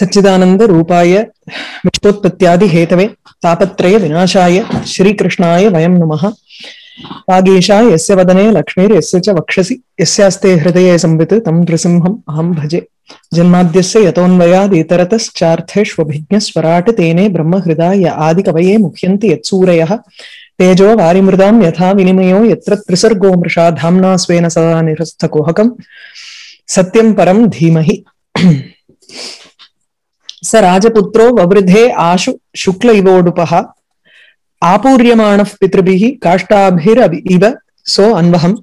सच्चिदानंद रूपाय विश्वोत्पत्त्यादि Hathaway तापत्रय विनाशाय श्रीकृष्णाय वयं नमः। वागीशा यस्य वदने लक्ष्मीर्यस्य च वक्षसि, यस्यास्ते हृदये संवित्, तं नृसिंहम् अहं भजे। जन्माद्यस्य यतोऽन्वयादितरतश्चार्थेष्वभिज्ञस्वराट् तेने ब्रह्महृदाय आदिकवये मुह्यन्ति यत्सूरयः। तेजो वारिमृदां यथा विनिमयो, यत्र त्रिसर्गो मृषा धाम्ना स्वेन सदा निरस्तकुहकम्। सत्यं परं धीमहि। स राजपुत्रो ववृधे आशु शुक्ल इवोडुपः। आपूर्यमाणः पितृभिः काष्ठाभिरभि इव सो अन्वहम्।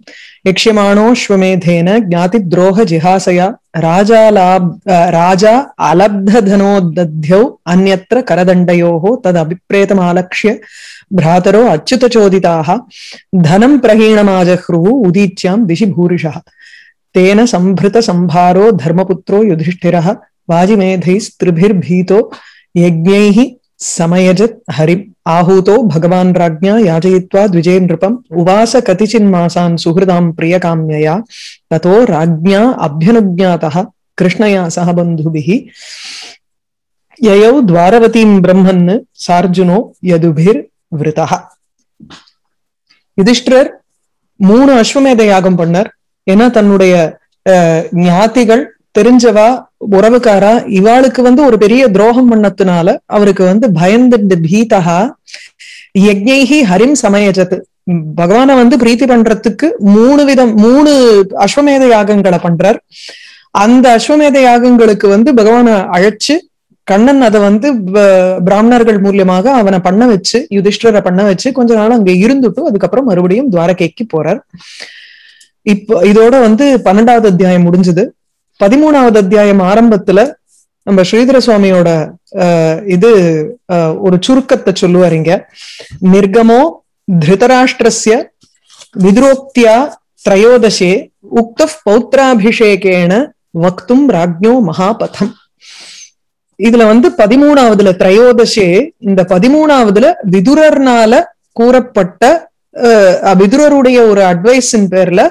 यक्ष्यमाणोऽश्वमेधेन ज्ञातिद्रोहजिहासया राजालाब् राजा अलब्धधनोदध्यौ अन्यत्र करदण्डयोः तदभिप्रेतमालक्ष्य भ्रातरो अच्युतचोदिताः। धनं प्रहीणमाजह्रुः उदीच्यां दिशि भूरिशः तेन सम्भृतसम्भारो धर्मपुत्रो युधिष्ठिरः। वाजिमेधैस्त्रिभिर्भीतो यज्ञैः समयजत् हरिम् आहूतो भगवान् राज्ञा याचयित्वा द्विजे नृपम् उवास कतिचिन्मासान् सुहृदां प्रियकाम्यया ततो राज्ञा अभ्यनुज्ञातः कृष्णया सह बन्धुभिः ययौ द्वारवतीं ब्रह्मन् சார்ஜுனோ யதுபிர் யுதிஷ்டர் மூணு அஸ்வமேத யாகம் பண்ணார் ஏன்னா தன்னுடைய ஞாத்திகள் தெரிஞ்சவா உறவுக்காரா இவாளுக்கு வந்து ஒரு பெரிய துரோகம் பண்ணத்துனால அவருக்கு வந்து பயந்து பீதகா யஜ்ஞைஹி ஹரிம் சமயஜத்து. பகவான வந்து பிரீத்தி பண்றதுக்கு மூணு விதம் மூணு அஸ்வமேத யாகங்களை பண்றார். அந்த அஸ்வமேத யாகங்களுக்கு வந்து பகவான அழைச்சு கண்ணன் அதை வந்து பிராமணர்கள் மூலியமாக அவனை பண்ண வச்சு யுதிஷ்டரை பண்ண வச்சு கொஞ்ச நாள் அங்க இருந்துட்டு அதுக்கப்புறம் மறுபடியும் துவாரகைக்கு போறார். இப்போ இதோட வந்து பன்னெண்டாவது அத்தியாயம் முடிஞ்சது. பதிமூணாவது அத்தியாயம் ஆரம்பத்துல நம்ம ஸ்ரீதர சுவாமியோட இது ஒரு சுருக்கத்தை சொல்லுவாருங்க நிர்கமோ திருதராஷ்டிரஸ்ய விதுரோக்தியா திரையோதசே உக்த பௌத்திராபிஷேகேன வக்தும் ராஜ்யோ மகாபதம். இதுல வந்து பதிமூணாவதுல திரையோதசே இந்த பதிமூணாவதுல விதுரர்னால கூறப்பட்ட விதுரருடைய ஒரு அட்வைஸின் பேர்ல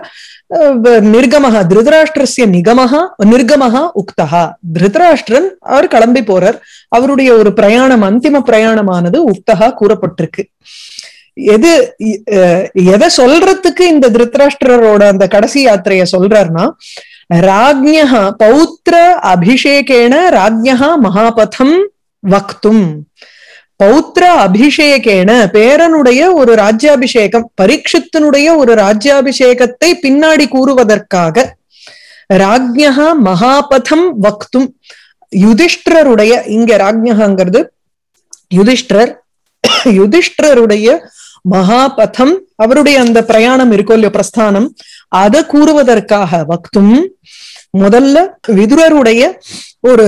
நிர்கமஹா திருதராஷ்டிரஸ்ய நிகமஹா நிர்கமஹா உக்தகா திருதராஷ்டிரன் அவர் கிளம்பி போறார். அவருடைய ஒரு பிரயாணம் அந்திம பிரயாணமானது உக்தகா கூறப்பட்டிருக்கு. எது எதை சொல்றதுக்கு இந்த திருதராஷ்டிரரோட அந்த கடைசி யாத்திரைய சொல்றாருன்னா ராஜ்யா பௌத்திர அபிஷேகேன ராஜ்யா மகாபதம் வக்தும். பௌத்திர அபிஷேகேன பேரனுடைய ஒரு ராஜ்யாபிஷேகம் பரீட்சித்தினுடைய ஒரு ராஜ்யாபிஷேகத்தை பின்னாடி கூறுவதற்காக ராஜ்யா மகாபதம் வக்தும். யுதிஷ்டருடைய இங்க ராஜ்யகாங்கிறது யுதிஷ்டர் யுதிஷ்டருடைய மகாபதம் அவருடைய அந்த பிரயாணம் இருக்கோ இல்லையோ பிரஸ்தானம் அதை கூறுவதற்காக வக்தும். முதல்ல விதுரருடைய ஒரு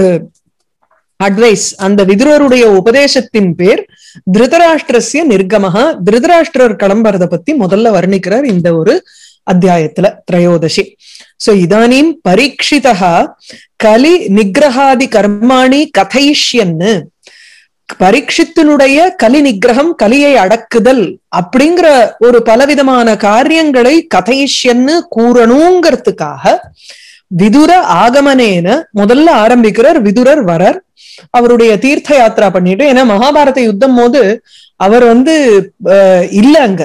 அட்வைஸ் அந்த விதுரருடைய உபதேசத்தின் பேர் திருதராஷ்டிரஸ்ய நிர்கமகா திருதராஷ்டிரர் கிளம்புறத பத்தி முதல்ல வர்ணிக்கிறார் இந்த ஒரு அத்தியாயத்துல திரையோதசி. சோ இதானீம் பரீட்சிதா கலி நிகிரகாதி கர்மாணி கதைஷ்யன்னு. பரீட்சித்தினுடைய கலி நிகிரகம் கலியை அடக்குதல் அப்படிங்கிற ஒரு பலவிதமான காரியங்களை கதைஷ்யன்னு கூறணுங்கிறதுக்காக விதுர ஆகமனேன முதல்ல ஆரம்பிக்கிறார் விதுரர் வரர். அவருடைய தீர்த்த யாத்திரா பண்ணிட்டு ஏன்னா மகாபாரத யுத்தம் போது அவர் வந்து இல்ல அங்க.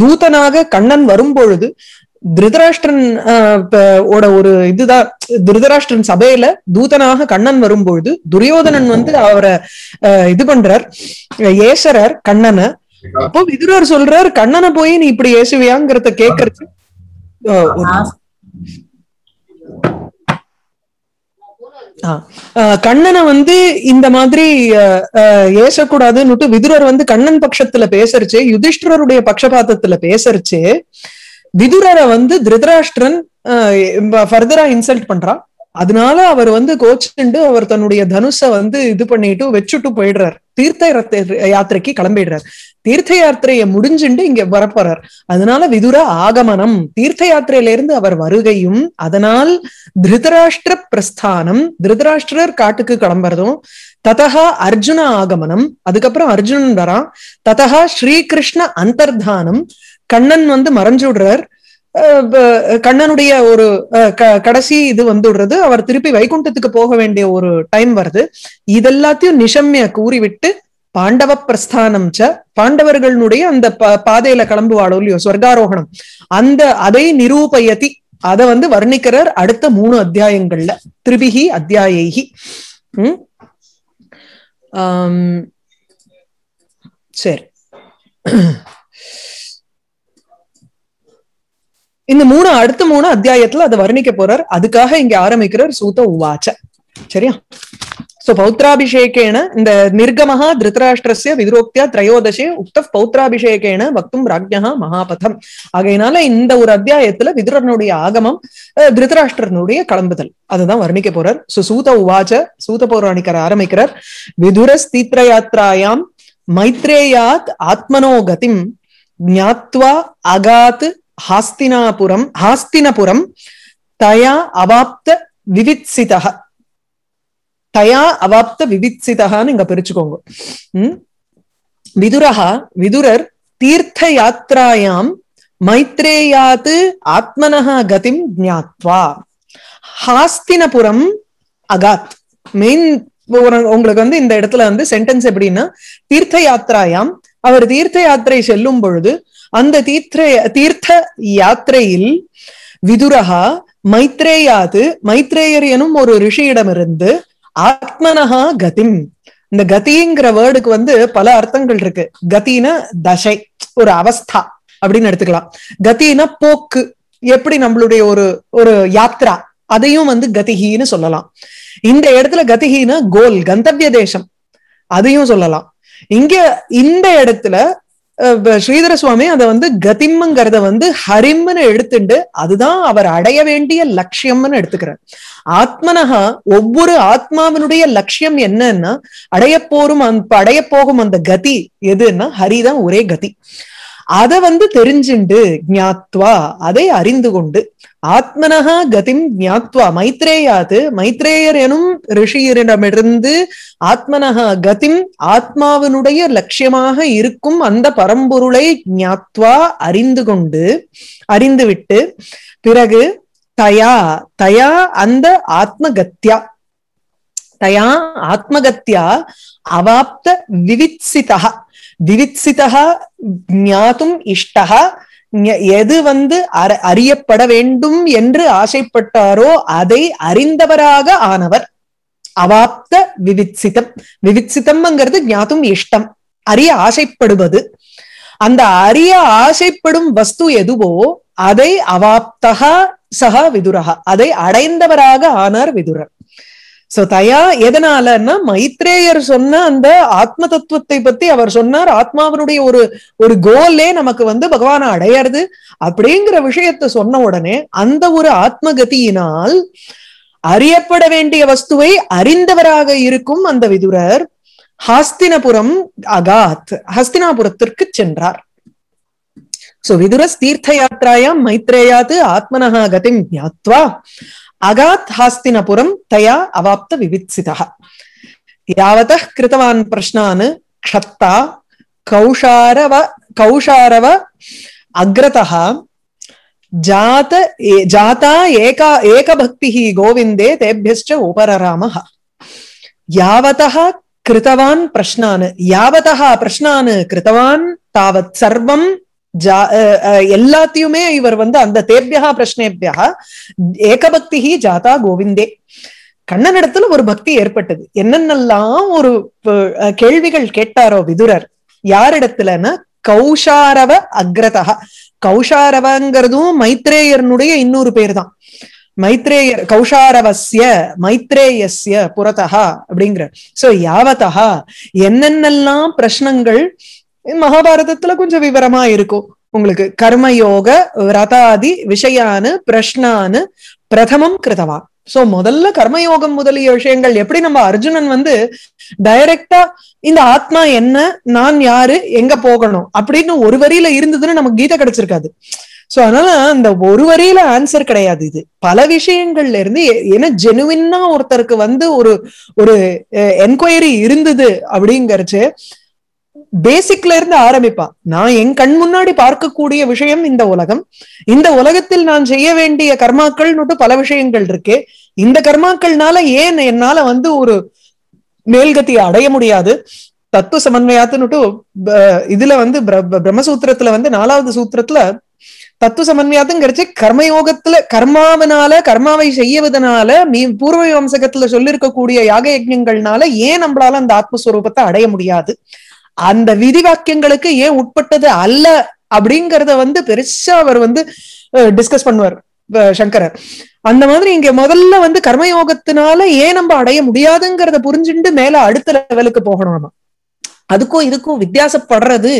தூதனாக கண்ணன் வரும் பொழுது திருதராஷ்டிரன் ஓட ஒரு இதுதான் திருதராஷ்டிரன் சபையில தூதனாக கண்ணன் வரும்பொழுது துரியோதனன் வந்து அவரை இது பண்றார். ஏசரர் கண்ணனை. அப்போ விதுரர் சொல்றார் கண்ணனை போய் நீ இப்படி ஏசுவியாங்கிறத கேக்குறது கண்ணனை வந்து இந்த மாதிரி ஏசக்கூடாதுன்னுட்டு விதுரர் வந்து கண்ணன் பட்சத்துல பேசரிச்சு யுதிஷ்டருடைய பட்சபாதத்துல பேசரிச்சு விதுரரை வந்து திருதராஷ்டிரன் ஃபர்தரா இன்சல்ட் பண்றான் அதனால அவர் வந்து கோச்சுண்டு அவர் தன்னுடைய தனுஷ வந்து இது பண்ணிட்டு வச்சுட்டு போயிடுறார். தீர்த்த யாத்திரைக்கு கிளம்பிடுறார். தீர்த்த யாத்திரையை முடிஞ்சுண்டு இங்க வரப்போறார். அதனால விதுர ஆகமனம். தீர்த்த யாத்திரையில இருந்து அவர் வருகையும் அதனால் திருதராஷ்டிர பிரஸ்தானம் திருதராஷ்டிரர் காட்டுக்கு கிளம்புறதும் ததகா அர்ஜுன ஆகமனம் அதுக்கப்புறம் அர்ஜுனன் வரான். ததகா ஸ்ரீகிருஷ்ண அந்தர்தானம். கண்ணன் வந்து மறைஞ்சு விடுறார் கண்ணனுடைய ஒரு அஹ், கடைசி இது வந்துடுறது. அவர் திருப்பி வைகுண்டத்துக்கு போக வேண்டிய ஒரு டைம் வருது. இதெல்லாத்தையும் நிஷம்ய கூறிவிட்டு பாண்டவ பிரஸ்தானம் ச பாண்டவர்களுடைய அந்த பாதையில கிளம்புவாளோ இல்லையோ சொர்க்காரோகணம் அந்த அதை நிரூபயதி அதை வந்து வர்ணிக்கிறார் அடுத்த மூணு அத்தியாயங்கள்ல. திரிபிகி அத்தியாயி உம் சரி. இந்த மூணு அடுத்த மூணு அத்தியாயத்துல அதை வர்ணிக்க போறார். அதுக்காக இங்க ஆரம்பிக்கிறார் சூத உவாச்ச. சரியா? சோ பௌத்ராபிஷேகேன இந்த நிர்கமஹா திருதராஷ்டிரஸ்ய விதிரோக்தியா திரையோதசே உக்த பௌத்ராபிஷேகேன வக்தும் ராஜ்யா மகாபதம். ஆகையினால இந்த ஒரு அத்தியாயத்துல விதுரனுடைய ஆகமம் அஹ், திருதராஷ்டிரனுடைய கிளம்புதல் அதுதான் வர்ணிக்க போறார். சோ சூத உவாச்ச சூத பௌராணிக்கர் ஆரம்பிக்கிறார். விதுர ஸ்தீத்ர யாத்ராயாம் மைத்ரேயாத் ஆத்மனோ கதிம் ஞாத்வா அகாத் ஹாஸ்தினாபுரம் ஹாஸ்தினபுரம் தயா அவாப்த விவித்சிதः தயா அவாப்த விவித்சிதகான்னு இங்க பிரிச்சுக்கோங்க. உம் விதுரஹா விதுரர் தீர்த்த யாத்திராயாம் மைத்ரேயாத் ஆத்மனஹா கதிம் ஜாத்வா ஹாஸ்தினபுரம் அகாத். மெயின் உங்களுக்கு வந்து இந்த இடத்துல வந்து சென்டென்ஸ் எப்படின்னா தீர்த்த யாத்திராயாம் அவர் தீர்த்த யாத்திரை செல்லும் பொழுது அந்த தீர்த்த தீர்த்த யாத்திரையில் விதுரஹா மைத்ரேயாது மைத்ரேயர் எனும் ஒரு ரிஷியிடமிருந்து ஆத்மனஹா கதிம். இந்த கதிங்கிற வேர்டுக்கு வந்து பல அர்த்தங்கள் இருக்கு. கதின தசை ஒரு அவஸ்தா அப்படின்னு எடுத்துக்கலாம். கத்தின போக்கு எப்படி நம்மளுடைய ஒரு ஒரு யாத்ரா அதையும் வந்து கதிகின்னு சொல்லலாம். இந்த இடத்துல கதிகின கோல் கந்தவிய தேசம் அதையும் சொல்லலாம். இங்க இந்த இடத்துல ஸ்ரீதர சுவாமி அதை வந்து கதிம்ங்கிறத வந்து ஹரிம்னு எடுத்துண்டு அதுதான் அவர் அடைய வேண்டிய லட்சியம்னு எடுத்துக்கிறார். ஆத்மனகா ஒவ்வொரு ஆத்மாவினுடைய லட்சியம் என்னன்னா அடைய போரும் அந் அடைய போகும் அந்த கதி எதுன்னா ஹரிதான் ஒரே கதி. அத வந்து தெரிஞ்சுண்டு ஞாத்வா அதை அறிந்து கொண்டு ஆத்மனஹா கதிம் ஞாத்வா மைத்ரேயாது மைத்ரேயர் எனும் ரிஷியரிடமிருந்து ஆத்மனஹா கதிம் ஆத்மாவினுடைய லட்சியமாக இருக்கும் அந்த பரம்பொருளை ஞாத்வா அறிந்து கொண்டு அறிந்துவிட்டு பிறகு தயா தயா அந்த ஆத்மகத்யா. தயா ஆத்மகத்யா அவாப்த விவித்சிதா விவித்சிதா ஞாத்தும் இஷ்டா எது வந்து அற- அறியப்பட வேண்டும் என்று ஆசைப்பட்டாரோ அதை அறிந்தவராக ஆனவர். அவாப்த விவித்சிதம். விவித்சிதம்ங்கிறது ஞாத்தும் இஷ்டம். அறிய ஆசைப்படுவது. அந்த அறிய ஆசைப்படும் வஸ்து எதுவோ அதை அவாப்தகா சகா விதுரகா அதை அடைந்தவராக ஆனார் விதுரர். சோ தயா எதனாலன்னா மைத்ரேயர் சொன்ன அந்த ஆத்ம தத்துவத்தை பத்தி அவர் சொன்னார். ஆத்மாவனுடைய ஒரு ஒரு கோலே நமக்கு வந்து பகவானை அடையறது. அப்படிங்கிற விஷயத்த சொன்ன உடனே அந்த ஒரு ஆத்மகதியினால் அறியப்பட வேண்டிய வஸ்துவை அறிந்தவராக இருக்கும் அந்த விதுரர் ஹாஸ்தினபுரம் அகாத் ஹஸ்தினாபுரத்திற்கு சென்றார். சோ விதுரஸ் தீர்த்த யாத்திராயாம் மைத்ரேயாது ஆத்மனஹா கதிம் ஞாத்வா. அகாத் ஹாஸ்தினபுரம் தயா அவாப்த விவித்சிதா. யாவத கிருத்தவான் பிரஷ்னான் க்ஷத்தா கௌஷாரவ கௌஷாரவ அக்ரதா ஜாத ஜாதா ஏகா ஏகபக்தி கோவிந்தே தேபியश्च உபரராம யாவதः கிருத்தவான் பிரஷ்னான் யாவதः பிரஷ்னான் கிருத்தவான் தாவத் சர்வம் எல்லாத்தையுமே இவர் வந்து அந்த தேபியா பிரஷ்னேபியா ஏகபக்தி ஜாதா கோவிந்தே. கண்ணனிடத்துல ஒரு பக்தி ஏற்பட்டது. என்னென்னலாம் ஒரு கேள்விகள் கேட்டாரோ விதுரர். யாரிடத்துலன்னா கௌஷாரவ அக்ரதா கௌஷாரவங்கிறதும் மைத்ரேயர்னுடைய இன்னொரு பேர் தான் மைத்ரேயர் கௌஷாரவசிய மைத்ரேயஸ்ய புறத்தகா அப்படிங்கிற சோ யாவதா என்னென்னலாம் பிரச்சனங்கள் மகாபாரதத்துல கொஞ்சம் விவரமா இருக்கும். உங்களுக்கு கர்மயோக ரதாதி விஷயானு பிரஷ்னானு பிரதமம் கிருதவா. சோ முதல்ல கர்மயோகம் முதலிய விஷயங்கள் எப்படி நம்ம அர்ஜுனன் வந்து டைரக்டா இந்த ஆத்மா என்ன நான் யாரு எங்க போகணும் அப்படின்னு ஒரு வரியில இருந்ததுன்னு நமக்கு கீதை கிடைச்சிருக்காது. சோ அதனால அந்த ஒரு வரியில ஆன்சர் கிடையாது இது. பல விஷயங்கள்ல இருந்து ஏன்னா ஜெனுவின்னா ஒருத்தருக்கு வந்து ஒரு ஒரு என்கொயரி இருந்தது அப்படிங்கறச்சு பேசிக்ல இருந்து ஆரம்பிப்பான். நான் என் கண் முன்னாடி பார்க்கக்கூடிய விஷயம் இந்த உலகம். இந்த உலகத்தில் நான் செய்ய வேண்டிய கர்மாக்கள்னுட்டு பல விஷயங்கள் இருக்கு. இந்த கர்மாக்கள்னால ஏன் என்னால வந்து ஒரு மேல்கத்தியை அடைய முடியாது? தத்துவ சமன்வயாத்துன்னுட்டு இதுல வந்து பிர- பிரம்மசூத்திரத்துல வந்து நாலாவது சூத்திரத்துல தத்துவ சமன்வயாத்துங்கிறச்சு கர்மயோகத்துல கர்மாவனால கர்மாவை செய்யவதனால மீ பூர்வ வம்சகத்துல சொல்லிருக்கக்கூடிய யாக யஜ்ஞங்கள்னால ஏன் நம்மளால அந்த ஆத்மஸ்வரூபத்தை அடைய முடியாது? அந்த விதி வாக்கியங்களுக்கு ஏன் உட்பட்டது அல்ல அப்படிங்கறத வந்து பெருசா அவர் வந்து டிஸ்கஸ் பண்ணுவார் சங்கரர். அந்த மாதிரி இங்க முதல்ல வந்து கர்மயோகத்தினால ஏன் நம்ம அடைய முடியாதுங்கிறத புரிஞ்சுட்டு மேல அடுத்த லெவலுக்கு போகணும் நம்ம. அதுக்கும் இதுக்கும் வித்தியாசப்படுறது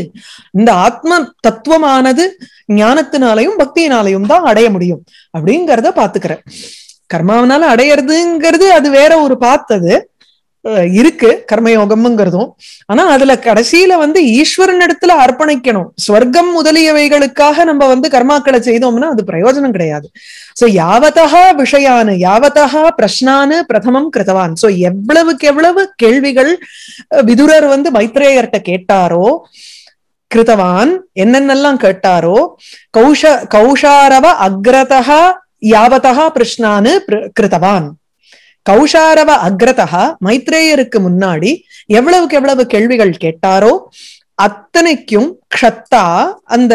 இந்த ஆத்ம தத்துவமானது ஞானத்தினாலையும் பக்தியினாலையும் தான் அடைய முடியும் அப்படிங்கிறத பாத்துக்கிறேன். கர்மாவனால அடையறதுங்கிறது அது வேற ஒரு பார்த்தது இருக்கு கர்மயோகம்ங்கிறதும். ஆனா அதுல கடைசியில வந்து ஈஸ்வரன் இடத்துல அர்ப்பணிக்கணும். ஸ்வர்க்கம் முதலியவைகளுக்காக நம்ம வந்து கர்மாக்களை செய்தோம்னா அது பிரயோஜனம் கிடையாது. சோ யாவதா விஷயானு யாவதா பிரஷ்னானு பிரதமம் கிருதவான் சோ எவ்வளவுக்கு எவ்வளவு கேள்விகள் அஹ், விதுரர் வந்து மைத்ரேயர்கிட்ட கேட்டாரோ கிருதவான் என்னென்னலாம் கேட்டாரோ கௌஷ கௌஷாரவ அக்ரதா யாவதா பிரஷ்னானு கிருதவான் கௌஷாரவ அக்ரதா மைத்ரேயருக்கு முன்னாடி எவ்வளவுக்கு எவ்வளவு கேள்விகள் கேட்டாரோ அத்தனைக்கும் க்ஷத்தா அந்த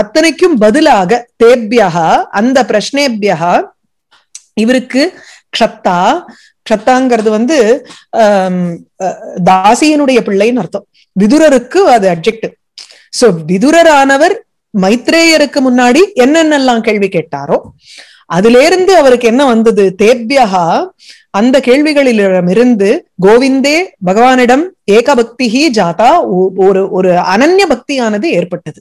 அத்தனைக்கும் பதிலாக தேபியகா அந்த பிரஷ்னேபியகா இவருக்கு க்ஷத்தா க்ஷத்தாங்கிறது வந்து அஹ், தாசியனுடைய பிள்ளைன்னு அர்த்தம். விதுரருக்கு அது அப்ஜெக்டிவ் சோ விதுரரானவர் மைத்ரேயருக்கு முன்னாடி என்னென்னலாம் கேள்வி கேட்டாரோ அதுல இருந்து அவருக்கு என்ன வந்தது? தேபியகா அந்த கேள்விகளிலிருந்து கோவிந்தே பகவானிடம் ஏகபக்திஹி ஜாதா ஒ- ஒரு ஒரு அனன்ய பக்தியானது ஏற்பட்டது.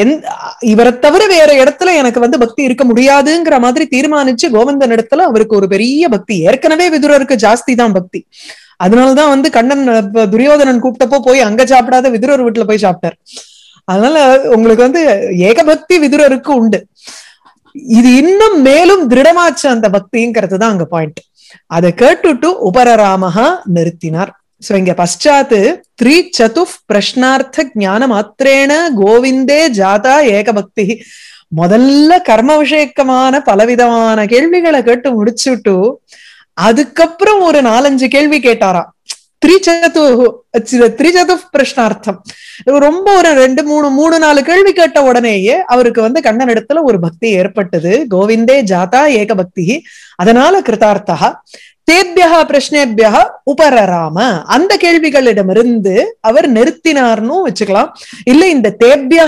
எந்த இவரை தவிர வேற இடத்துல எனக்கு வந்து பக்தி இருக்க முடியாதுங்கிற மாதிரி தீர்மானிச்சு கோவிந்தன் இடத்துல அவருக்கு ஒரு பெரிய பக்தி ஏற்கனவே விதுரருக்கு ஜாஸ்தி தான் பக்தி. அதனாலதான் வந்து கண்ணன் துரியோதனன் கூப்பிட்டப்போ போய் அங்க சாப்பிடாத விதுரர் வீட்டுல போய் சாப்பிட்டார். அதனால உங்களுக்கு வந்து ஏகபக்தி விதுரருக்கு உண்டு. இது இன்னும் மேலும் திருடமாச்சு அந்த பக்திங்கிறது தான் அங்க பாயிண்ட் அதை கேட்டுட்டு உபரராமஹா நிறுத்தினார். சோ இங்க பஷாத்து த்ரீ சதுஃப் பிரஷ்னார்த்த ஞான மாத்திரேன கோவிந்தே ஜாதா ஏகபக்தி. முதல்ல கர்ம விஷயக்கமான பலவிதமான கேள்விகளை கேட்டு முடிச்சுட்டு அதுக்கப்புறம் ஒரு நாலஞ்சு கேள்வி கேட்டாராம். த்ரிச்சது த்ரிச்சது பிரஷ்னார்த்தம் ரொம்ப ஒரு ரெண்டு மூணு மூணு நாலு கேள்வி கேட்ட உடனேயே அவருக்கு வந்து கண்ணன் இடத்துல ஒரு பக்தி ஏற்பட்டது கோவிந்தே ஜாதா ஏக பக்தி அதனால கிருதார்த்தா தேபியா பிரஷ்னேபியா உபரராம அந்த கேள்விகளிடமிருந்து அவர் நிறுத்தினார்னு வச்சுக்கலாம் இல்ல இந்த தேபியா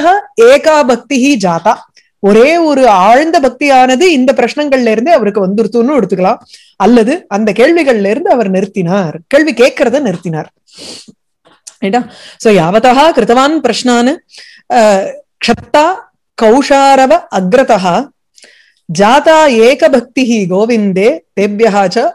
ஏகா பக்தி ஜாதா ஒரே ஒரு ஆழ்ந்த பக்தியானது இந்த பிரச்சனங்கள்ல இருந்து அவருக்கு வந்துருத்துன்னு எடுத்துக்கலாம். அல்லது அந்த கேள்விகள்ல இருந்து அவர் நிறுத்தினார். கேள்வி கேட்கறத நிறுத்தினார். சோ யாவதா கிருத்தவான் பிரஷ்னான்? க்ஷத்தா கௌஷாரவ அக்ரதா ஜாதா ஏகபக்தி கோவிந்தே தேபியா ச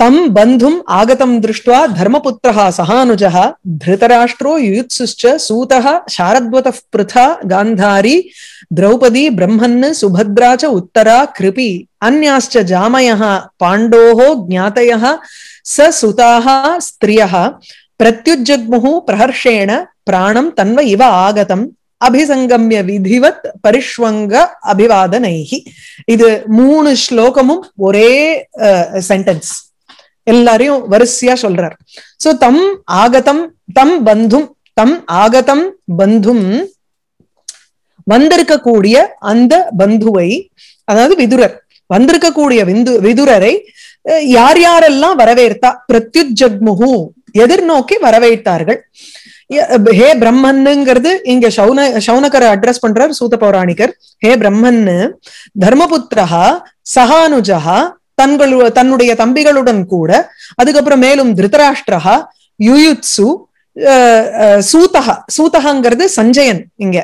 தம் பந்தும் ஆகதம் திருஷ்டுவா தர்மபுத்திரः சகானுஜः धृतराष्ट्रो युयुत्सुश्च सूतः शारद्वतः पृथा गान्धारी द्रौपदी ब्रह्मन् सुभद्रा च उत्तरा कृपि अन्याश्च जामयः पाण्डोः ज्ञातयः स सुताः स्त्रियः प्रत्युज्जग्मुः प्रहर्षेण प्राणं तन्व इव आगतम् அபிசங்கம்ய விதிவத் பரிஷ்வங்க அபிவாதனைஹி இது மூணு ஸ்லோகமும் ஒரே சென்டென்ஸ் எல்லாரையும் வரிசையா சொல்றார். சோ தம் ஆகதம் தம் பந்தும் தம் ஆகதம் பந்தும் வந்திருக்கக்கூடிய அந்த பந்துவை அதாவது விதுரர் வந்திருக்கக்கூடிய விந்து விதுரரை அஹ், யார் யாரெல்லாம் வரவேற்றா பிரத்யுஜக்முகு எதிர்நோக்கி வரவேற்றார்கள். ஹே பிரம்மன்னுங்கிறது இங்க சௌன சௌனகரை அட்ரஸ் பண்றார் சூத பௌராணிகர். ஹே பிரம்மன்னு தர்மபுத்திரஹா சகானுஜஹா தன்களு தன்னுடைய தம்பிகளுடன் கூட அதுக்கப்புறம் மேலும் திருதராஷ்டிரஹா யுயுத்சு அஹ், சூதஹா சூதகாங்கிறது சஞ்சயன் இங்க.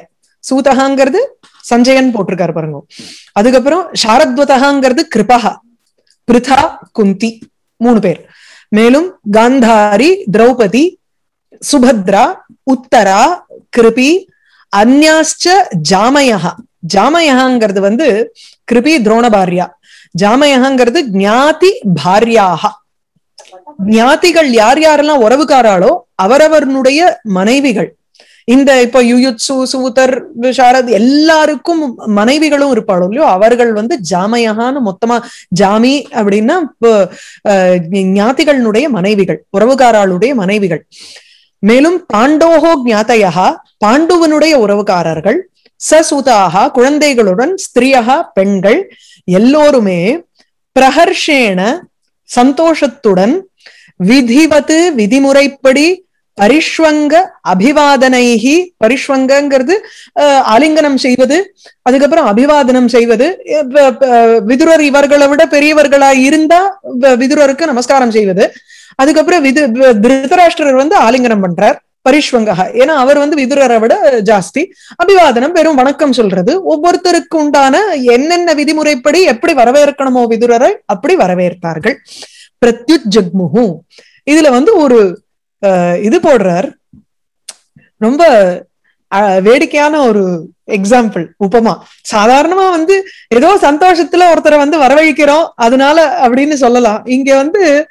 சூதகாங்கிறது சஞ்சயன் போட்டிருக்காரு பாருங்க. அதுக்கப்புறம் சாரத்வதகாங்கிறது கிருபஹா பிருதா குந்தி மூணு பேர். மேலும் காந்தாரி திரௌபதி சுபத்ரா உத்தரா கிருபி அந்யாச்ச ஜாமயா ஜாமயஹாங்கிறது வந்து கிருபி துரோணபாரியா. ஜாமயகாங்கிறது ஞாதி பாரியாக ஞாதிகள் யார் யாரெல்லாம் உறவுக்காராளோ அவரவர்களுடைய மனைவிகள். இந்த இப்ப யுயுத்சு சூதர் விஷாரத் எல்லாருக்கும் மனைவிகளும் இருப்பாளோ இல்லையோ அவர்கள் வந்து ஜாமையகான்னு மொத்தமா ஜாமி அப்படின்னா ஞாத்திகளுடைய மனைவிகள் உறவுகாராளுடைய மனைவிகள். மேலும் பாண்டோகோ ஞாதையா பாண்டுவனுடைய உறவுக்காரர்கள் சசுதாக குழந்தைகளுடன் ஸ்திரியகா பெண்கள் எல்லோருமே பிரகர்ஷேன சந்தோஷத்துடன் விதிவத்து விதிமுறைப்படி பரிஷ்வங்க அபிவாதனைகி பரிஷ்வங்கிறது அலிங்கனம் ஆலிங்கனம் செய்வது அதுக்கப்புறம் அபிவாதனம் செய்வது விதுரர் இவர்களை விட பெரியவர்களா இருந்தா விதுரருக்கு நமஸ்காரம் செய்வது. அதுக்கப்புறம் விது திருதராஷ்டிரர் வந்து ஆலிங்கனம் பண்றார். பரிஷ்வங்கஹா. ஏன்னா அவர் வந்து விதுரரை விட ஜாஸ்தி. அபிவாதனம் வெறும் வணக்கம் சொல்றது. ஒவ்வொருத்தருக்கு உண்டான என்னென்ன விதிமுறைப்படி எப்படி வரவேற்கணுமோ விதுரரை அப்படி வரவேற்பார்கள். பிரத்யுத் ஜக்முஹு. இதுல வந்து ஒரு அஹ், இது போடுறார். ரொம்ப அஹ், வேடிக்கையான ஒரு எக்ஸாம்பிள் உபமா. சாதாரணமா வந்து ஏதோ சந்தோஷத்துல ஒருத்தரை வந்து வரவழைக்கிறோம். அதனால அப்படின்னு சொல்லலாம். இங்க வந்து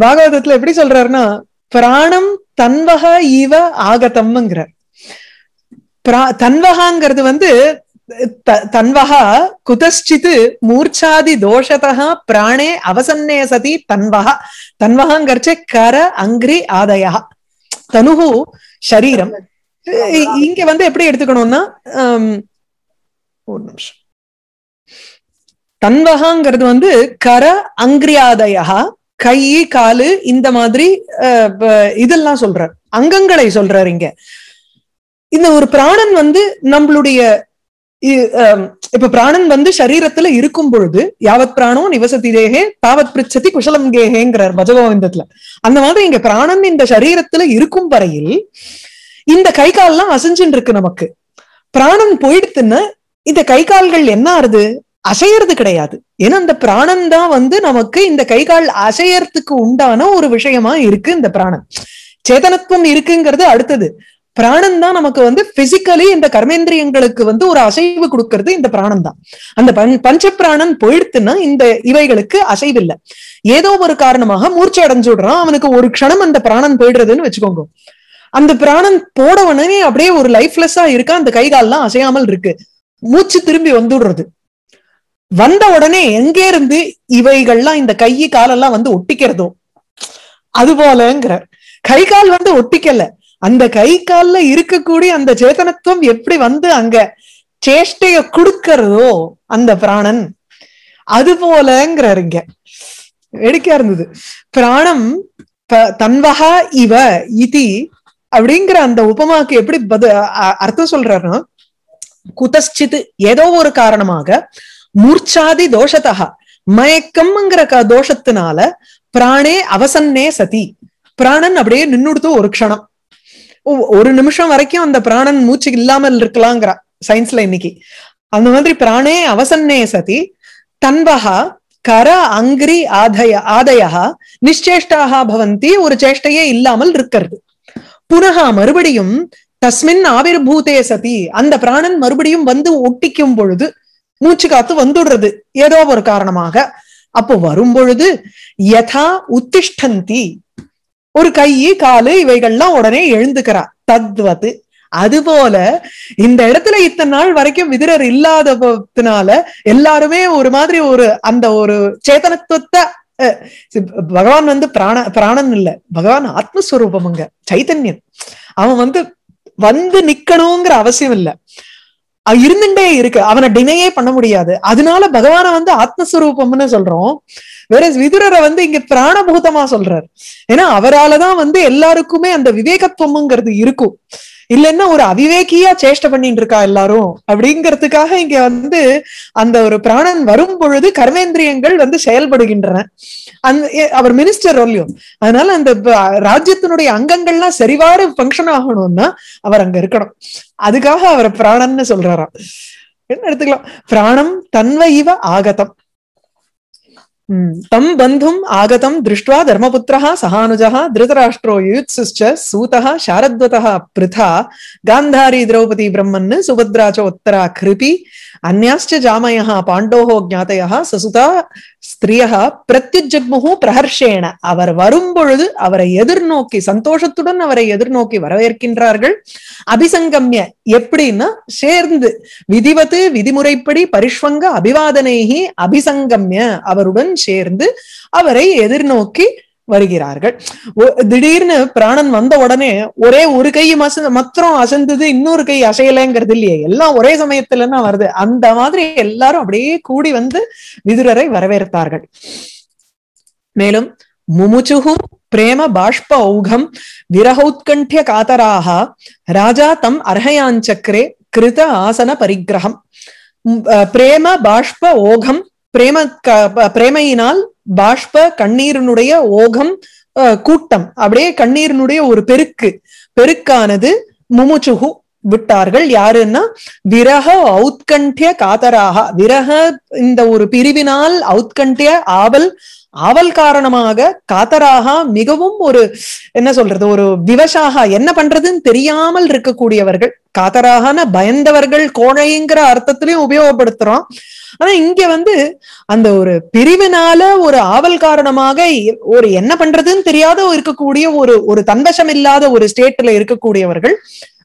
பாகவதத்துல எப்படி சொல்றாருன்னா பிராணம் தன்வக ஈவ ஆகதம்ங்கிறார். பிரா- தன்வகாங்கிறது வந்து த- தன்வகா குதஸ்சித் மூர்ச்சாதி தோஷதா பிராணே அவசன்னே சதி தன்வகா. தன்வகாங்கிறச்சே கர அங்கிரி ஆதயா. தனுகு சரீரம் இ- இங்க வந்து எப்படி எடுத்துக்கணும்னா ஒரு நிமிஷம். தன்வகாங்கிறது வந்து கர அங்கிரியாதயா கை காலு இந்த மாதிரி அஹ், இதெல்லாம் சொல்றார். அங்கங்களை சொல்றாரு இங்க. இந்த ஒரு பிராணன் வந்து நம்மளுடைய இ- இப்ப பிராணன் வந்து சரீரத்துல இருக்கும் பொழுது யாவத் பிராணோ நிவசதி தேகே தாவத் பிரிச்சதி குஷலம் கேகேங்கிறார் பஜகோவிந்தத்துல. அந்த மாதிரி இங்க பிராணன் இந்த சரீரத்துல இருக்கும் வரையில் இந்த கை கால்லாம் அசைஞ்சுட்டு இருக்கு நமக்கு. பிராணன் போயிடுத்துன்னு இந்த கை கால்கள் என்ன ஆறுது? அசையறது கிடையாது. ஏன்னா அந்த பிராணன் தான் வந்து நமக்கு இந்த கை கால் அசையறதுக்கு உண்டான ஒரு விஷயமா இருக்கு இந்த பிராணன். சேதனத்துவம் இருக்குங்கிறது அடுத்தது. பிராணன் தான் நமக்கு வந்து பிசிக்கலி இந்த கர்மேந்திரியங்களுக்கு வந்து ஒரு அசைவு கொடுக்கறது இந்த பிராணன் தான். அந்த பஞ்- பஞ்ச பிராணன் போயிடுத்துன்னா இந்த இவைகளுக்கு அசைவில்லை. ஏதோ ஒரு காரணமாக மூர்ச்சை அடைஞ்சு விடுறான் அவனுக்கு ஒரு க்ஷணம் அந்த பிராணன் போயிடுறதுன்னு வச்சுக்கோங்க. அந்த பிராணன் போட உடனே அப்படியே ஒரு லைஃப்லெஸ்ஸா இருக்கா அந்த கை கால்லாம் அசையாமல் இருக்கு. மூச்சு திரும்பி வந்துடுறது. வந்த உடனே எங்கே இருந்து இவைகள்லாம் இந்த கை காலெல்லாம் வந்து ஒட்டிக்கிறதோ? அது போலங்கிற கை கால் வந்து ஒட்டிக்கல. அந்த கை கால்ல இருக்கக்கூடிய அந்த சேதனத்துவம் எப்படி வந்து அங்க சேஷ்டைய கொடுக்கறதோ அந்த பிராணன். அது போலங்கிறாரு இங்க வேடிக்கையா இருந்தது. பிராணம் தன்வகா இவ இதி அப்படிங்கிற அந்த உபமாக்கு எப்படி அர்த்தம் சொல்றாருன்னா குதஸ்சித் ஏதோ ஒரு காரணமாக மூர்ச்சாதி தோஷத்தகா மயக்கம்ங்கிற தோஷத்தினால பிராணே அவசன்னே சதி. பிராணன் அப்படியே நின்னுடுத்து ஒரு க்ஷணம். ஒரு நிமிஷம் வரைக்கும் அந்த பிராணன் மூச்சு இல்லாமல் இருக்கலாங்கிற சயின்ஸ்ல இன்னைக்கு. அந்த மாதிரி பிராணே அவசன்னே சதி. தன்வகா கர அங்கிரி ஆதய ஆதயா நிச்சேஷ்டாக பவந்தி ஒரு சேஷ்டையே இல்லாமல் இருக்கிறது. புனகா மறுபடியும் தஸ்மின் ஆவிர்பூதே சதி. அந்த பிராணன் மறுபடியும் வந்து ஒட்டிக்கும் பொழுது மூச்சு காத்து வந்துடுறது. ஏதோ ஒரு காரணமாக. அப்போ வரும் பொழுது யதா உத்திஷ்டந்தி. ஒரு கை காலு இவைகள்லாம் உடனே எழுந்துக்கிறா. தத்வது. அதுபோல இந்த இடத்துல இத்தனை நாள் வரைக்கும் விதிரர் இல்லாததுனால எல்லாருமே ஒரு மாதிரி ஒரு அந்த ஒரு சேதனத்துவத்தை அஹ், பகவான் வந்து பிராண பிராணன் இல்ல. பகவான் ஆத்மஸ்வரூபமுங்க சைத்தன்யன் அவன் வந்து வந்து நிக்கணுங்கிற அவசியம் இல்ல. இருந்துட்டே இருக்கு. அவனை டினையே பண்ண முடியாது. அதனால பகவான வந்து ஆத்மஸ்வரூபம்னு சொல்றோம். வேற விதுரரை வந்து இங்க பிராணபூதமா சொல்றாரு. ஏன்னா அவராலதான் வந்து எல்லாருக்குமே அந்த விவேகத்துவம்ங்கிறது இருக்கும். இல்லைன்னா ஒரு அவிவேகியா சேஷ்டை பண்ணிட்டு இருக்கா எல்லாரும்? அப்படிங்கிறதுக்காக இங்க வந்து அந்த ஒரு பிராணன் வரும் பொழுது கர்மேந்திரியங்கள் வந்து செயல்படுகின்றன. அந்த அவர் மினிஸ்டர் இல்லையோ. அதனால அந்த ராஜ்யத்தினுடைய அங்கங்கள்லாம் சரிவாறு ஃபங்க்ஷன் ஆகணும்னா அவர் அங்க இருக்கணும். அதுக்காக அவர் பிராணன்னு சொல்றாராம். என்ன எடுத்துக்கலாம்? பிராணம் தன்வ இவ ஆகதம். Hmm. तम बंधुम आगतम दृष्ट् धर्मपुत्र, सहानुज, धृतराष्ट्रो युत्सुच सूत, शारद्वत पृथा गांधारी द्रौपदी ब्रह्मन्, सुभद्रा च उत्तरा कृपि अन्याश्च जामयः, पाण्डोः ज्ञातयः, ससुता ஸ்திரியகா பிரத்யுஜக்முகு பிரஹர்ஷேன. அவர் வரும் பொழுது அவரை எதிர்நோக்கி சந்தோஷத்துடன் அவரை எதிர்நோக்கி வரவேற்கின்றார்கள். அபிசங்கம்ய எப்படின்னா சேர்ந்து விதிவத்து விதிமுறைப்படி பரிஷ்வங்க அபிவாதனைகி அபிசங்கம்ய அவருடன் சேர்ந்து அவரை எதிர்நோக்கி வருகிறார்கள். திடீர்னு பிராணன் வந்த உடனே ஒரே ஒரு கை மச மாத்திரம் அசந்தது இன்னொரு கை அசையலைங்கிறது இல்லையே. எல்லாம் ஒரே சமயத்துலன்னா வருது. அந்த மாதிரி எல்லாரும் அப்படியே கூடி வந்து விதுரரை வரவேற்பார்கள். மேலும் முமுச்சுகு பிரேம பாஷ்ப ஔகம் விரகௌத்கண்ഠ்ய காதராக ராஜா தம் அர்ஹயாஞ்சக்கரே கிருத ஆசன பரிகிரகம் அஹ், பிரேம பாஷ்ப ஓகம் பிரேம க- பிரேமையினால் பாஷ்ப கண்ணீரினுடைய ஓகம் கூட்டம். அப்படியே கண்ணீரினுடைய ஒரு பெருக்கு. பெருக்கானது முமுச்சுகு விட்டார்கள். யாருன்னா விரக அவுத்கண்டிய காதராக விரக இந்த ஒரு பிரிவினால் அவுத்கண்டிய ஆவல் ஆவல் காரணமாக காத்தராக மிகவும் ஒரு என்ன சொல்றது ஒரு விவசாக என்ன பண்றதுன்னு தெரியாமல் இருக்கக்கூடியவர்கள் காத்தராகன பயந்தவர்கள் கோழைங்கிற அர்த்தத்திலையும் உபயோகப்படுத்துறோம். ஆனா இங்க வந்து அந்த ஒரு பிரிவினால ஒரு ஆவல் காரணமாக ஒரு என்ன பண்றதுன்னு தெரியாத இருக்கக்கூடிய ஒரு ஒரு தன்வசம் இல்லாத ஒரு ஸ்டேட்ல இருக்கக்கூடியவர்கள்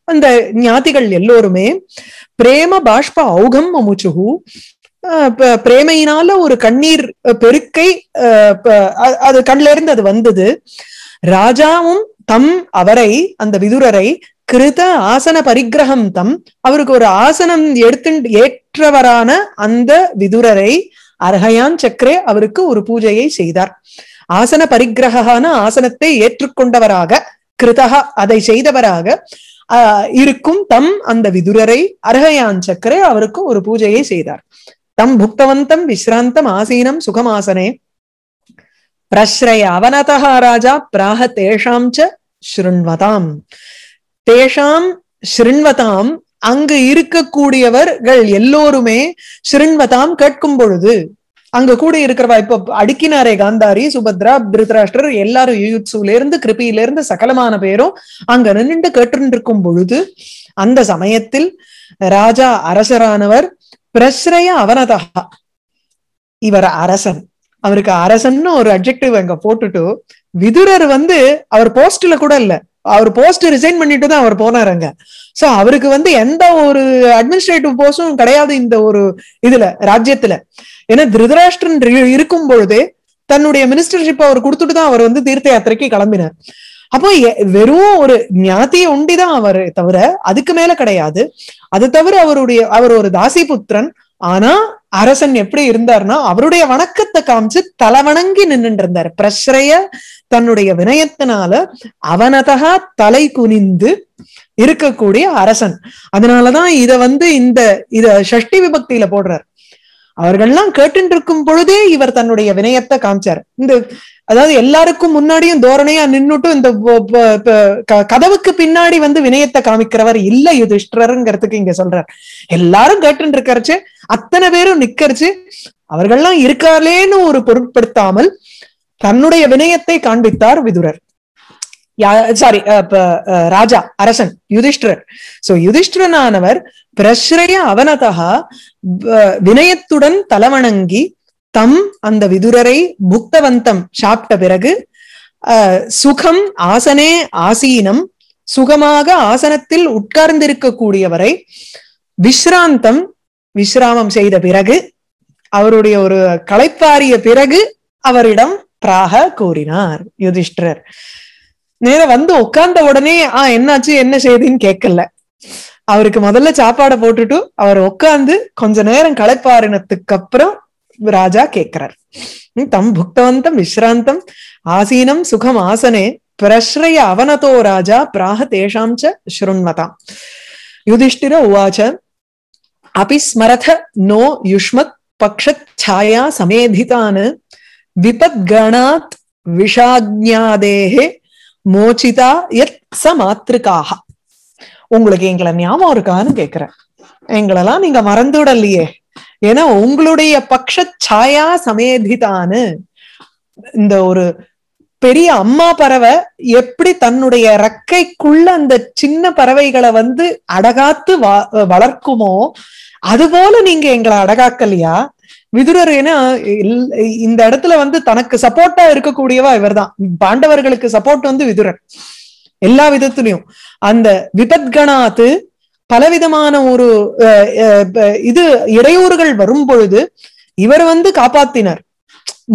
அந்த ஞாதிகள் எல்லோருமே பிரேம பாஷ்ப ஔகம் அமுச்சுகு பிரேமையினால ஒரு கண்ணீர் பெருக்கை அஹ், அது கண்ல இருந்து அது வந்தது. ராஜாவும் தம் அவரை அந்த விதுரரை கிருத ஆசன பரிகிரகம் தம் அவருக்கு ஒரு ஆசனம் எடுத்து ஏற்றவரான அந்த விதுரரை அர்ஹயான் சக்கரே அவருக்கு ஒரு பூஜையை செய்தார். ஆசன பரிகிரகான ஆசனத்தை ஏற்றுக்கொண்டவராக கிருதகா அதை செய்தவராக இருக்கும் தம் அந்த விதுரரை அர்ஹயான் சக்கரே அவருக்கு ஒரு பூஜையை செய்தார். தம் புக்தவந்தம் விஸ்ராந்தம் ஆசீனம் சுகமாசனே பிரஸ்ரய அவனதா ராஜா பிராக தேஷாம் ச ஸ்ருண்வதாம் தேஷாம் ஸ்ருண்வதாம் அங்கு இருக்கக்கூடியவர்கள் எல்லோருமே ஸ்ருண்வதாம் கேட்கும் பொழுது அங்க கூட இருக்கிறவா இப்ப அடுக்கினாரே காந்தாரி சுபத்ரா பிருத்ராஷ்டர் எல்லாரும் யுயுத்சுல இருந்து கிருபியில இருந்து சகலமான பேரும் அங்க நின்று கேட்டு இருக்கும் பொழுது அந்த சமயத்தில் ராஜா அரசரானவர் பிரஸ்ரய அவனதா? இவர் அரசன். அவருக்கு அரசன்னு ஒரு அப்ஜெக்டிவ் அங்க போட்டுட்டு விதுரர் வந்து அவர் போஸ்ட்ல கூட இல்ல. அவர் போஸ்ட் ரிசைன் பண்ணிட்டு தான் அவர் போனார் அங்க. சோ அவருக்கு வந்து எந்த ஒரு அட்மினிஸ்ட்ரேட்டிவ் போஸ்டும் கிடையாது இந்த ஒரு இதுல ராஜ்யத்துல. ஏன்னா திருதராஷ்டிரன் இருக்கும் பொழுது தன்னுடைய மினிஸ்டர்ஷிப் அவர் கொடுத்துட்டு தான் அவர் வந்து தீர்த்த யாத்திரைக்கு கிளம்பினார். அப்போ வெறும் ஒரு ஞாத்திய உண்டிதான் அவர் தவிர அதுக்கு மேல கிடையாது. அது தவிர அவருடைய அவர் ஒரு தாசி புத்திரன் ஆனா அரசன் எப்படி இருந்தார்னா அவருடைய வணக்கத்தை காமிச்சு தலைவணங்கி நின்னுட்டு இருந்தார் பிரஸ்ரய தன்னுடைய வினயத்தினால அவனதகா தலை குனிந்து இருக்கக்கூடிய அரசன். அதனாலதான் இத வந்து இந்த இத ஷஷ்டி விபக்தியில போடுறார். அவர்கள்லாம் கேட்டு இருக்கும் பொழுதே இவர் தன்னுடைய வினயத்தை காமிச்சார். இந்த அதாவது எல்லாருக்கும் முன்னாடியும் தோரணையா நின்னுட்டு இந்த க- கதவுக்கு பின்னாடி வந்து வினயத்தை காமிக்கிறவர் இல்ல யுதிஷ்டருங்கிறதுக்கு இங்க சொல்றார். எல்லாரும் கேட்டு இருக்கறச்சு அத்தனை பேரும் நிக்கரிச்சு. அவர்கள்லாம் இருக்காளேன்னு ஒரு பொருட்படுத்தாமல் தன்னுடைய வினயத்தை காண்பித்தார் விதுரர். சாரி ராஜா அரசன் யுதிஷ்டிரர். சோ யுதிஷ்டரனானவர் பிரஸ்ரய அவனதா வினயத்துடன் தலவணங்கி தம் அந்த விதுரரை புக்தவந்தம் சாப்பிட்ட பிறகு அஹ், சுகம் ஆசனே ஆசீனம் சுகமாக ஆசனத்தில் உட்கார்ந்திருக்கக்கூடியவரை விஸ்ராந்தம் விஸ்ராமம் செய்த பிறகு அவருடைய ஒரு களைப்பாரிய பிறகு அவரிடம் பிராக கூறினார் யுதிஷ்டர் நேர வந்து உட்கார்ந்த உடனே ஆஹ் என்னாச்சு? என்ன செய்தின்னு கேட்கல. அவருக்கு முதல்ல சாப்பாடை போட்டுட்டு அவர் உட்கார்ந்து கொஞ்ச நேரம் களைப்பாரினத்துக்கு அப்புறம் ராஜா கேட்கிறார் தம் புக்தவந்தம் விஸ்ராந்தம் ஆசீனம் சுகம் ஆசனே பிரஸ்ரய அவனதோ ராஜா பிராக தேஷாம் ச யுதிஷ்டிர உவாச்ச அபி ஸ்மரத நோ யுஷ்மத் பக்ஷாயா சமேதிதான் விபத்கணாத் விஷாஜ்ஞாதேஹே மோச்சிதா எத் சமாத்திருக்காக உங்களுக்கு எங்களை ஞாபகம் இருக்கான்னு கேக்குறேன் எங்களெல்லாம் நீங்க மறந்துடலையே ஏன்னா உங்களுடைய பக்ஷ சாயா சமேதிதான்னு இந்த ஒரு பெரிய அம்மா பறவை எப்படி தன்னுடைய ரெக்கைக்குள்ள அந்த சின்ன பறவைகளை வந்து அடகாத்து வளர்க்குமோ அதுபோல நீங்க எங்களை அடகாக்கலையா? விதுரர் ஏன்னா இல்- இந்த இடத்துல வந்து தனக்கு சப்போர்ட்டா இருக்கக்கூடியவா இவர்தான். பாண்டவர்களுக்கு சப்போர்ட் வந்து விதுரர் எல்லா விதத்திலையும். அந்த விபத்கணாத்து பலவிதமான ஒரு இது இடையூறுகள் வரும் பொழுது இவர் வந்து காப்பாத்தினர்.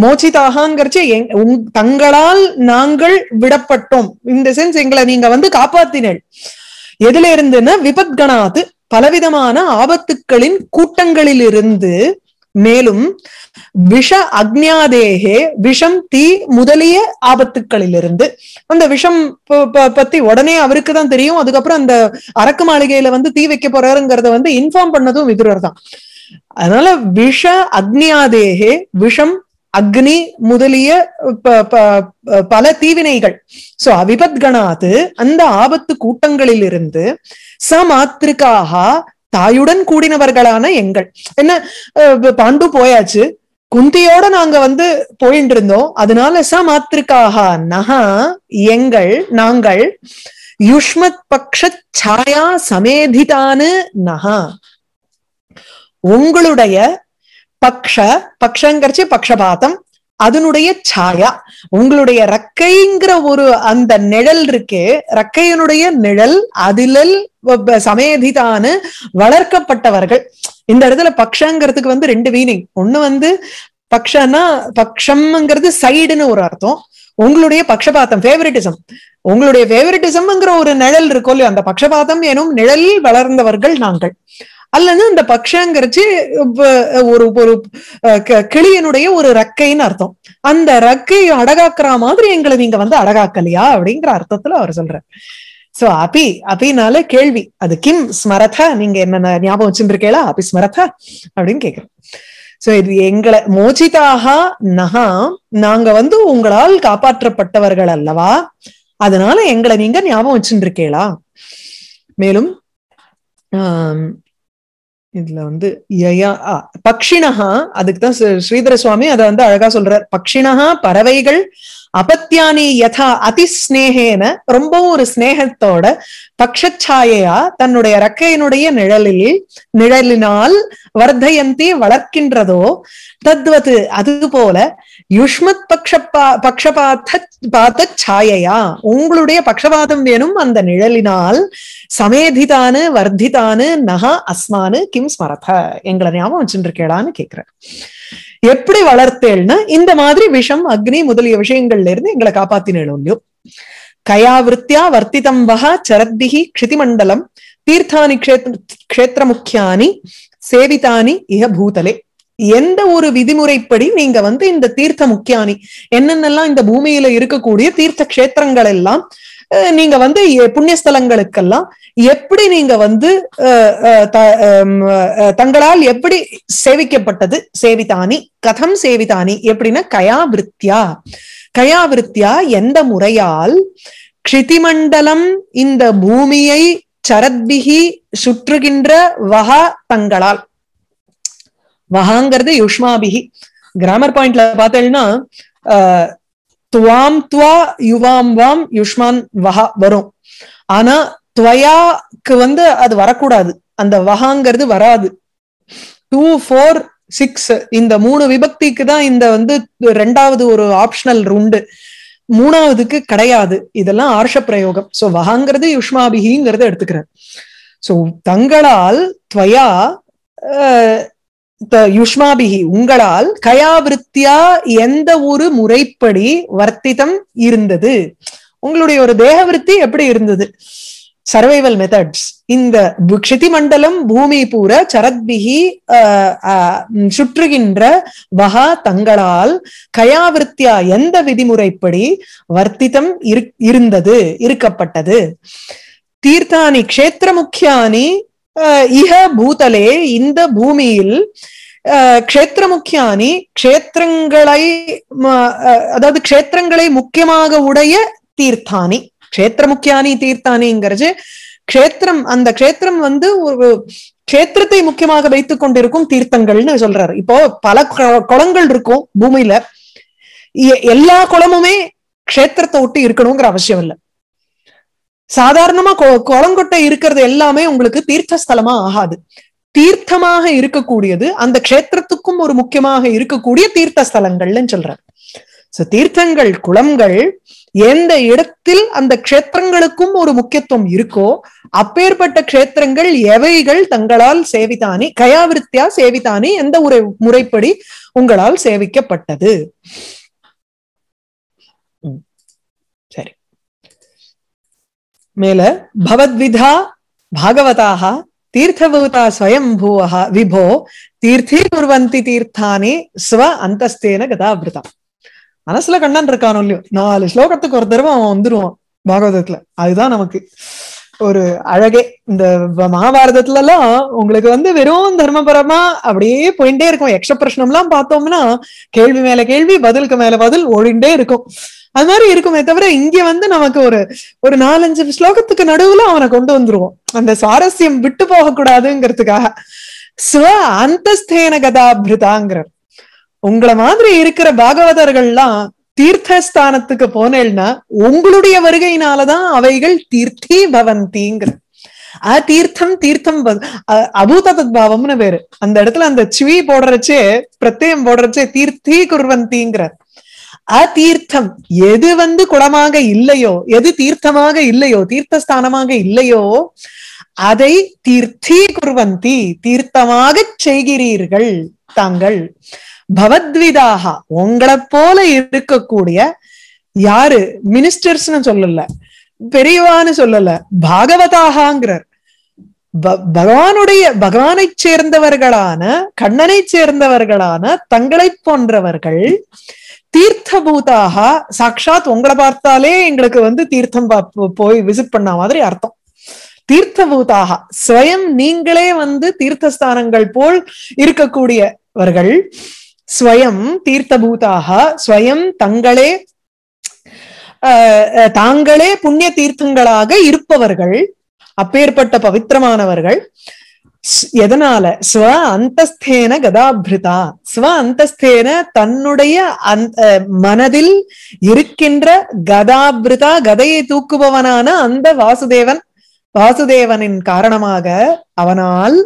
மோச்சிதாகங்கிறச்சு எங்- தங்களால் நாங்கள் விடப்பட்டோம். இந்த சென்ஸ் எங்களை நீங்க வந்து காப்பாத்தினேள் எதுல இருந்துன்னா விபத்கணாத்து பலவிதமான ஆபத்துக்களின் கூட்டங்களிலிருந்து மேலும் விஷ அக்னியாதேகே விஷம் தீ முதலிய ஆபத்துக்களிலிருந்து. அந்த விஷம் பத்தி உடனே அவருக்கு தான் தெரியும். அதுக்கப்புறம் அந்த அரக்கு மாளிகையில வந்து தீ வைக்க போறாருங்கிறத வந்து இன்ஃபார்ம் பண்ணதும் விதுரர் தான். அதனால விஷ அக்னியாதேகே விஷம் அக்னி முதலிய ப- ப- பல தீவினைகள். சோ அவிபத்கணாது அந்த ஆபத்து கூட்டங்களிலிருந்து சமாத்திருக்காக தாயுடன் கூடினவர்களான எங்கள். என்ன பாண்டு போயாச்சு. குந்தியோட நாங்க வந்து போயிட்டு இருந்தோம் அதனால ச மாத்திருக்காக நகா எங்கள் நாங்கள் யுஷ்மத் பக்ஷ சாயா சமேதிதானு நகா உங்களுடைய பக்ஷ பக்ஷங்கரிச்சு பக்ஷபாதம் அதனுடைய சாயா உங்களுடைய ரக்கைங்கிற ஒரு அந்த நிழல் இருக்கே ரக்கையனுடைய நிழல் அதிலல் சமேதிதான வளர்க்கப்பட்டவர்கள். இந்த இடத்துல பக்ஷங்கிறதுக்கு வந்து ரெண்டு மீனிங் ஒண்ணு வந்து பக்ஷன்னா பக்ஷம்ங்கிறது சைடுன்னு ஒரு அர்த்தம். உங்களுடைய பக்ஷபாத்தம் ஃபேவரட்டிசம் உங்களுடைய ஃபேவரட்டிசம்ங்கிற ஒரு நிழல் இருக்கும் இல்லையோ அந்த பக்ஷபாதம் எனும் நிழலில் வளர்ந்தவர்கள் நாங்கள். அல்லது அந்த பக்ஷங்கிறச்சு ஒரு ஒரு அஹ், க- கிளியனுடைய ஒரு ரக்கைன்னு அர்த்தம். அந்த ரக்கையை அடகாக்குற மாதிரி எங்களை நீங்க வந்து அடகாக்கலையா? அப்படிங்கிற அர்த்தத்துல அவர் சொல்றார். சோ அபி அபினால கேள்வி. அது கிம் ஸ்மரதா? நீங்க என்ன ஞாபகம் வச்சிருக்கீங்களா அபி ஸ்மரதா? அப்படின்னு கேக்குறோம். சோ இது எங்களை மோச்சிதாக நகா நாங்க வந்து உங்களால் காப்பாற்றப்பட்டவர்கள் அல்லவா? அதனால எங்களை நீங்க ஞாபகம் வச்சுருக்கீங்களா மேலும் ஆஹ் இதுல வந்து யயா ஆ, பக்ஷிணஹா அதுக்கு தான் ஸ்ரீதர சுவாமி அதை வந்து அழகா சொல்றார். பக்ஷினஹா பறவைகள் அபத்தியானி யதா அதிஸ்நேகேன ரொம்பவும் ஒரு ஸ்நேகத்தோட பக்ஷச்சாயையா தன்னுடைய ரக்கையினுடைய நிழலில் நிழலினால் வர்தயந்தி வளர்க்கின்றதோ. தத்வது அது போல யுஷ்மத் பக்ஷப்பா பக்ஷபாத்த பாத்த சாயையா உங்களுடைய பக்ஷபாதம் வேணும் அந்த நிழலினால். சமேதிதானு வர்த்திதானு நகா அஸ்மானு கிம் ஸ்மரத. எங்களை ஞாபகம் வச்சுருக்கேடான்னு கேக்குறேன். எப்படி வளர்த்தேள்னா இந்த மாதிரி விஷம் அக்னி முதலிய விஷயங்கள்ல இருந்து எங்களை காப்பாத்தினேளும் இல்லையோ கயாவிருத்தியா வர்த்திதம் வகா சரத்பிகி க்ஷிதிமண்டலம் தீர்த்தானி க்ஷேத்ர க்ஷேத்திர முக்கியானி சேவிதானி இக பூதலே. எந்த ஒரு விதிமுறைப்படி நீங்க வந்து இந்த தீர்த்த முக்கியானி என்னென்னலாம் இந்த பூமியில இருக்கக்கூடிய தீர்த்த கஷேத்திரங்கள் எல்லாம் நீங்க வந்து புண்ணியஸ்தலங்களுக்கெல்லாம் எப்படி நீங்க வந்து அஹ், அஹ், தங்களால் எப்படி சேவிக்கப்பட்டது? சேவிதானி. கதம் சேவிதானி. எப்படின்னா கயாவிருத்தியா. கயாவிருத்தியா எந்த முறையால் க்ஷிதிமண்டலம் இந்த பூமியை சரத்பிகி சுற்றுகின்ற வகா தங்களால். வகாங்கிறது யுஷ்மாபிகி. கிராமர் பாயிண்ட்ல பார்த்தேன்னா துவாம் துவா யுவாம் வாம் யுஷ்மான் வஹா வரும். ஆனா துவயாக்கு வந்து அது வரக்கூடாது. அந்த வஹாங்கிறது வராது. டூ ஃபோர் சிக்ஸ் இந்த மூணு விபக்திக்கு தான் இந்த வந்து ரெண்டாவது ஒரு ஆப்ஷனல் உண்டு. மூணாவதுக்கு கிடையாது. இதெல்லாம் ஆர்ஷ பிரயோகம். சோ வகாங்கிறது யுஷ்மாபிகிங்கிறத எடுத்துக்கிறேன். சோ தங்களால் துவயா அஹ், யுஷ்மாபிகி உங்களால் கயாவிருத்தியா எந்த ஒரு முறைப்படி வர்த்திதம் இருந்தது? உங்களுடைய ஒரு தேகவிருத்தி எப்படி இருந்தது? சர்வைவல் மெத்தட்ஸ் இந்த க்ஷிதி மண்டலம் பூமி பூர சரத்பிகி அஹ், அஹ், சுற்றுகின்ற வகா தங்களால் கயாவிருத்தியா எந்த விதிமுறைப்படி வர்த்தித்தம் இரு- இருந்தது இருக்கப்பட்டது? தீர்த்தானி க்ஷேத்திர முக்கியானி இஹ பூதலே இந்த பூமியில் அஹ், க்ஷேத்திர க்ஷேத்திரங்களை அஹ், அதாவது க்ஷேத்திரங்களை முக்கியமாக உடைய தீர்த்தானி. க்ஷேத்திரமுக்கியானி தீர்த்தானிங்கிறது க்ஷேத்திரம் அந்த க்ஷேத்திரம் வந்து ஒரு க்ஷேத்திரத்தை முக்கியமாக வைத்துக் கொண்டிருக்கும் தீர்த்தங்கள்னு சொல்றாரு. இப்போ பல கொ- குளங்கள் இருக்கும் பூமியில. எல்லா குளமுமே க்ஷேத்திரத்தை ஒட்டி இருக்கணுங்கிற அவசியம் இல்லை. சாதாரணமா குளங்கொட்டை இருக்கிறது எல்லாமே உங்களுக்கு தீர்த்த ஸ்தலமா ஆகாது. தீர்த்தமாக இருக்கக்கூடியது அந்த க்ஷேத்திரத்துக்கும் ஒரு முக்கியமாக இருக்கக்கூடிய தீர்த்த ஸ்தலங்கள்னு சோ தீர்த்தங்கள் குளங்கள் எந்த இடத்தில் அந்த க்ஷேத்திரங்களுக்கும் ஒரு முக்கியத்துவம் இருக்கோ அப்பேற்பட்ட க்ஷேத்திரங்கள் எவைகள் தங்களால் சேவித்தானி கயாவிருத்தியா சேவித்தானி எந்த ஒரு முறைப்படி உங்களால் சேவிக்கப்பட்டது ம். சரி மேல பவத்விதா பாகவதாக தீர்த்தபூதா ஸ்வயம்பூவः விபோ தீர்த்தீகுர்வந்தி தீர்த்தானி ஸ்வ அந்தஸ்தேன கதாபிருதா. மனசுல கண்ணன் இருக்கானோ இல்லையோ? நாலு ஸ்லோகத்துக்கு ஒரு தடவை அவன் வந்துருவான் பாகவதத்துல. அதுதான் நமக்கு ஒரு அழகே. இந்த மகாபாரதத்துல எல்லாம் உங்களுக்கு வந்து வெறும் தர்மபரமா அப்படியே போயிட்டே இருக்கும். யக்ஷ பிரஷ்னம் எல்லாம் பார்த்தோம்னா கேள்வி மேல கேள்வி பதிலுக்கு மேல பதில் ஓடிண்டே இருக்கும். அது மாதிரி இருக்குமே தவிர இங்க வந்து நமக்கு ஒரு ஒரு நாலஞ்சு ஸ்லோகத்துக்கு நடுவுல அவனை கொண்டு வந்துருவோம். அந்த சுவாரஸ்யம் விட்டு போக கூடாதுங்கிறதுக்காக ஸ்வ அந்தஸ்தேன கதாபிருதாங்கிறார். உங்களை மாதிரி இருக்கிற பாகவதர்கள்லாம் தீர்த்தஸ்தானத்துக்கு போனேன்னா உங்களுடைய வருகையினாலதான் அவைகள் தீர்த்தி பவந்திங்கிற ஆ தீர்த்தம் தீர்த்தம் ப- அ- அபூத தத்பாவம்னு பேரு. அந்த இடத்துல அந்த சுவி போடுறச்சே பிரத்யம் போடுறச்சே தீர்த்தி குர்வந்திங்கிறார். அதீர்த்தம் எது வந்து குளமாக இல்லையோ எது தீர்த்தமாக இல்லையோ தீர்த்தஸ்தானமாக இல்லையோ அதை தீர்த்தி குர்வந்தி தீர்த்தமாக செய்கிறீர்கள் தாங்கள். பவத்விதாக உங்களைப் போல இருக்கக்கூடிய யாரு? மினிஸ்டர்ஸ்னு சொல்லல. பெரியவான்னு சொல்லல. பாகவதாகங்கிறார் பகவானுடைய பகவானை சேர்ந்தவர்களான கண்ணனை சேர்ந்தவர்களான தங்களைப் போன்றவர்கள் தீர்த்த பூதாக சாக்ஷாத் உங்களை பார்த்தாலே எங்களுக்கு வந்து தீர்த்தம் போய் விசிட் பண்ண மாதிரி அர்த்தம். தீர்த்த பூதாக ஸ்வயம் நீங்களே வந்து தீர்த்தஸ்தானங்கள் போல் இருக்கக்கூடியவர்கள் ஸ்வயம் தீர்த்தபூதாக ஸ்வயம் தங்களே ஆஹ், தாங்களே புண்ணிய தீர்த்தங்களாக இருப்பவர்கள் அப்பேற்பட்ட பவித்திரமானவர்கள் எதனால? ஸ்வ அந்தஸ்தேன கதாபிருதா. ஸ்வ அந்தஸ்தேன தன்னுடைய அந்த மனதில் இருக்கின்ற கதாபிருதா கதையை தூக்குபவனான அந்த வாசுதேவன் வாசுதேவனின் காரணமாக அவனால்